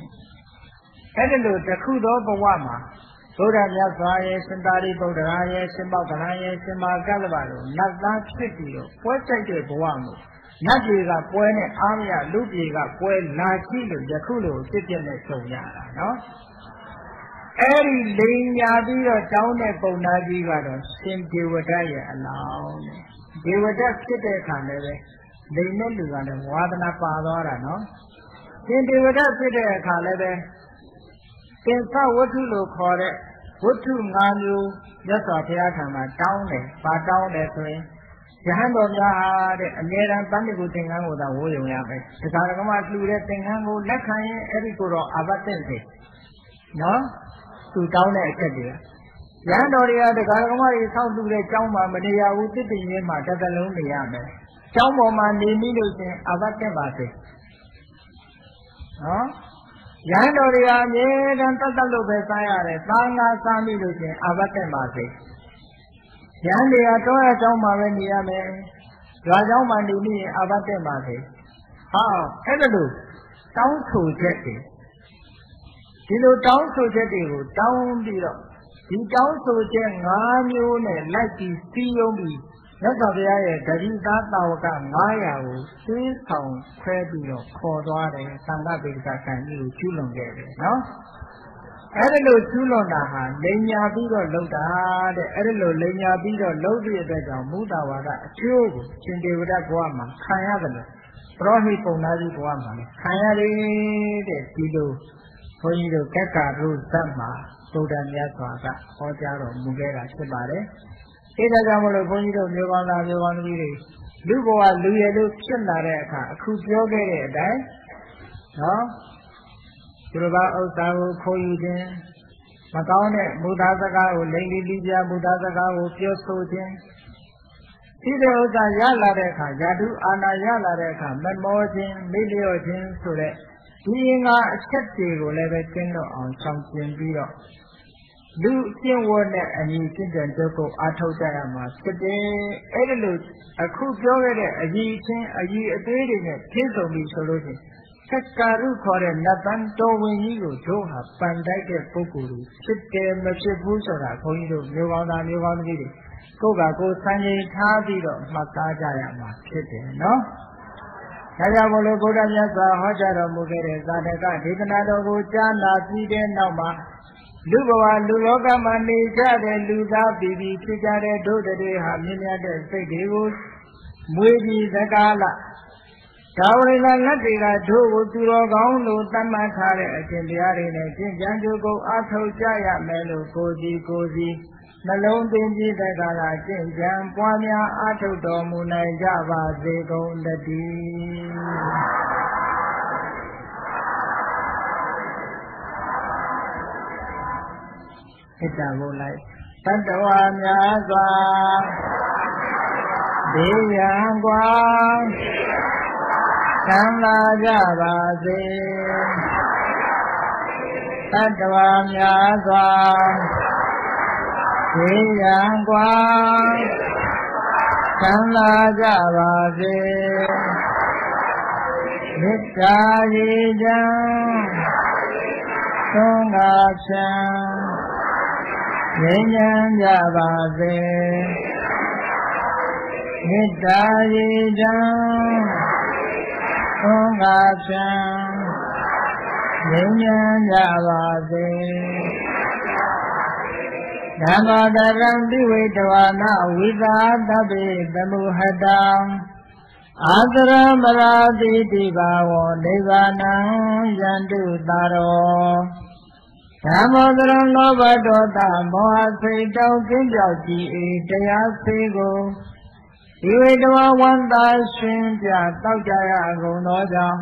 အဲ့ဒီလိုတခုသောဘဝမှာဘုရားမြတ်စွာရဲ့ရှင်သာရိပုတ္တရာရဲ့ရှင်မောက္ကလံရဲ့ရှင်မာကလဗလိုနတ်သားဖြစ်ပြီးတော့ပွဲတိုက်တဲ့ဘဝမှာနတ်ပြည်ကပွဲနဲ့အားမရလူပြည်ကပွဲလာရှိလို့ယခုလိုဖြစ်ပြနေကြုံရတာနော် အဲ့ဒီလိန်ညာပြီးတော့တောင်းတဲ့ပုံနာကြီးကတော့ရှင်ဒေဝဒတ်ရဲ့အလောင်းတဲ့ဒေဝဒတ်ဖြစ်တဲ့အခါလည်းပဲလိန်တဲ့လူကလည်းဝါဒနာပါသွားတာနော်ရှင်ဒေဝဒတ်ဖြစ်တဲ့အခါလည်းပဲသင်္သဝတ္ထုလို့ခေါ်တဲ့ဝတ္ထု၅မျိုးမြတ်စွာဘုရားထံမှာတောင်းတယ်။ဘာတောင်းတယ်ဆိုရင်ယဟန်တော်များဟာတဲ့အမြဲတမ်းတန်တိကိုသင်္ကန်းကိုသာဝိုးယုံရမယ်။ဒါကကမှလှူတဲ့သင်္ကန်းကိုလက်ခံရင်အဲ့ဒီကိုတော့အာဘတ်တဲ့စေ။နော် သူတောင်းတဲ့အချက်တွေကရဟန်းတော်တွေကတရားဓမ္မတွေဆောက်လှူတဲ့ကျောင်းမှာမနေရဘူးတစ်ပင်ရင်းမှာတစ်သလုံးနေရမယ်။ကျောင်းပေါ်မှာနေပြီးလို့ရှင်အာဘတ်တက်ပါစေ။နော်ရဟန်းတော်တွေကအမြဲတမ်းတတ်တတ်လို့ပဲစားရတယ်။သားငါစားမိလို့ရှင်အာဘတ်တက်ပါစေ။ရဟန်းတွေကတောရကျောင်းမှာပဲနေရမယ်။ရွာကျောင်းမှာနေပြီးရင်အာဘတ်တက်ပါစေ။ဟာအဲ့ဒါလို့တောင်းဆိုချက်တွေ ဒီလိုတောင်းဆိုချက်တွေကိုတောင်းပြီးတော့ဒီတောင်းဆိုချက်၅မျိုးနဲ့လိုက်ပြီးစီးရုံးပြီးမြတ်စွာဘုရားရဲ့ဂရိသားတာဝက900ကိုသိဆောင်ခွဲပြီးတော့ခေါ်သွားတယ်သံဃာပိဋကကံကြီးကိုကျူးလွန်ခဲ့တယ်နော်အဲ့ဒါလို့ကျူးလွန်တာဟာလိန်ညာပြီးတော့လှုပ်တာတဲ့အဲ့ဒါလို့လိန်ညာပြီးတော့လှုပ်တဲ့အတွက်ကြောင့်မူတာဝါဒအကျိုးကိုရှင်ဒေဝဒဘဝမှာခံရတယ်လို့ပရောဟိတ်ပုံသားကြီးဘဝမှာလည်းခံရတယ်တဲ့ဒီလို ဘုန်းကြီးတို့ကက္ကာရုဇတ်မှာဘဗုဒ္ဓမြတ်စွာကဟောကြားတော်မူခဲ့တာဖြစ်ပါတယ်။အဲဒါကြောင့်မလို့ဘုန်းကြီးတို့မျိုးကောင်းသားမျိုးကောင်းသမီးတွေလူဘဝလူရည်လို့ဖြစ်လာတဲ့အခါအခုပြောခဲ့တဲ့အတိုင်းနော်သူတို့ဘာဥစ္စာကိုခိုးယူခြင်းမကောင်းတဲ့မူသားစကားကိုလိန်လီလီပြမူသားစကားကိုပြောဆိုခြင်းဒီတဲ့ဥစ္စာရလာတဲ့အခါယာတုအာနာရလာတဲ့အခါမမောခြင်းမေ့လျော့ခြင်းဆိုတဲ့ ဒီငါအချက်တွေကိုလည်းပဲကျင့်တော့အောင်ဆောင်ကျင်ပြီးတော့လူကျင့်ဝတ်နဲ့အညီကျင့်ကြံကြုတ်ကိုအားထုတ်ကြရမှာဖြစ်တယ်အဲ့ဒီလိုအခုပြောခဲ့တဲ့အညီချင်းအညီအသေးတွေနဲ့ပြည့်စုံပြီဆိုလို့ရှိရင်သက္ကာရုခေါ်တဲ့နတ်တန်တော်ဝင်ကြီးကိုတို့ဟာပန်တိုက်တဲ့ပုဂ္ဂိုလ်တွေဖြစ်တယ်မဖြစ်ဘူးဆိုတာခွန်ကြီးတို့မျိုးကောင်းသားမျိုးကောင်းသမီးတွေကိုယ်ကကိုယ်စံချိန်ထားပြီးတော့မှတ်သားကြရမှာဖြစ်တယ်နော် ဒါကြောင့်မလို့ဘုရားမြတ်စွာဟောကြားတော်မူခဲ့တဲ့သာဓကဒေသနာတော်ကိုကြားနာပြီးတဲ့နောက်မှာလူဘဝလူလောကမှာနေကြတဲ့လူသားပြည်ပြည်ဖြစ်ကြတဲ့ဒုတွေဟာမြင့်မြတ်တဲ့စိတ်တွေကိုမွေးပြီးသကားလဒါဝိလာလက်တွေကတို့ကိုသူတော်ကောင်းလို့သတ်မှတ်ထားတဲ့အရှင်တရားတွေနဲ့ကျင့်ကြံကြိုးကိုအားထုတ်ကြရမယ်လို့ကိုစီကိုစီ နှလုံးသွင်းပြီးတဲ့ကာလကျင့်ကြံပွားများအားထုတ်တော်မူနိုင်ကြပါစေကုန်တည်းဣတ္တဘုလိုက်တတဝါများစွာဒေယံကွာချမ်းသာကြပါစေတတဝါများစွာ ဒေယံကွာချမ်းသာကြပါစေမေတ္တာရေချမ်းသုံးငါချမ်းငြိမ်းချမ်းကြပါစေမေတ္တာရေချမ်းသုံးငါချမ်းငြိမ်းချမ်းကြပါစေ ဓမ္မတရံတိဝိတဝါနဝိသာတပိသမုဟတံအာသရမရာတိတိဘာဝနိဗ္ဗာနံယန္တုတာရောဓမ္မောတရံလောဘဒေါသမောဟစိတ်တောင်းကင်းပြောက်ကြည်၏တရားစေကိုဒီဝိတဝဝန္တာရှင်ပြတောက်ကြရကုန်သောကြောင့်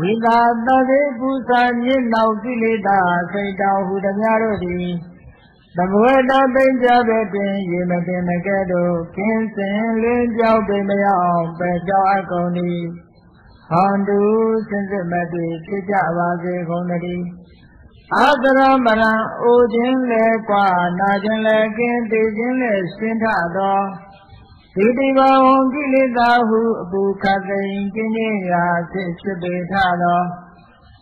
ဝိသာတတိပုသညစ်နောက်ကိလေသာစိတ်တောင်းဟုသည်များတို့သည် သမဝေတပိဉ္စပဲတွင်ရေမတင်မကဲ့သို့ကင်းစင်လင်းကြောက်ပေမရအောင်ပယ်ကြောက်အကုန်သည်ဟောန္တုစင်စစ်မတွေ့ဖြစ်ကြပါစေကုန်သတည်းအာသရမရံအိုခြင်းလဲกว่าနာခြင်းလဲကင်းတည်ခြင်းလဲရှင်းထသောဒီတိဘဝံကိလေသာဟုအပူခတ်သိင်ကင်းခြင်းရာဖြစ်ဖြစ်ပေထသော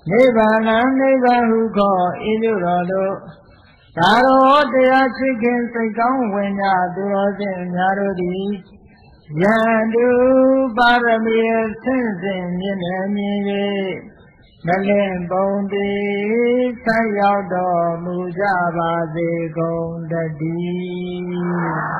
နိဗ္ဗာန်နိဗ္ဗာန်ဟုခေါ်ဤလိုတော်တို့ သာရောတရားချစ်ခင်စိတ်ကောင်းဝင်ကြသူတော်ချင်းများတို့သည်ယန္တုပါရမီဆင့်စဉ်မြင့်နေမြင်၍မလင်ပုံတိဆက်ရောက်တော်မူကြပါစေကုန်တည်း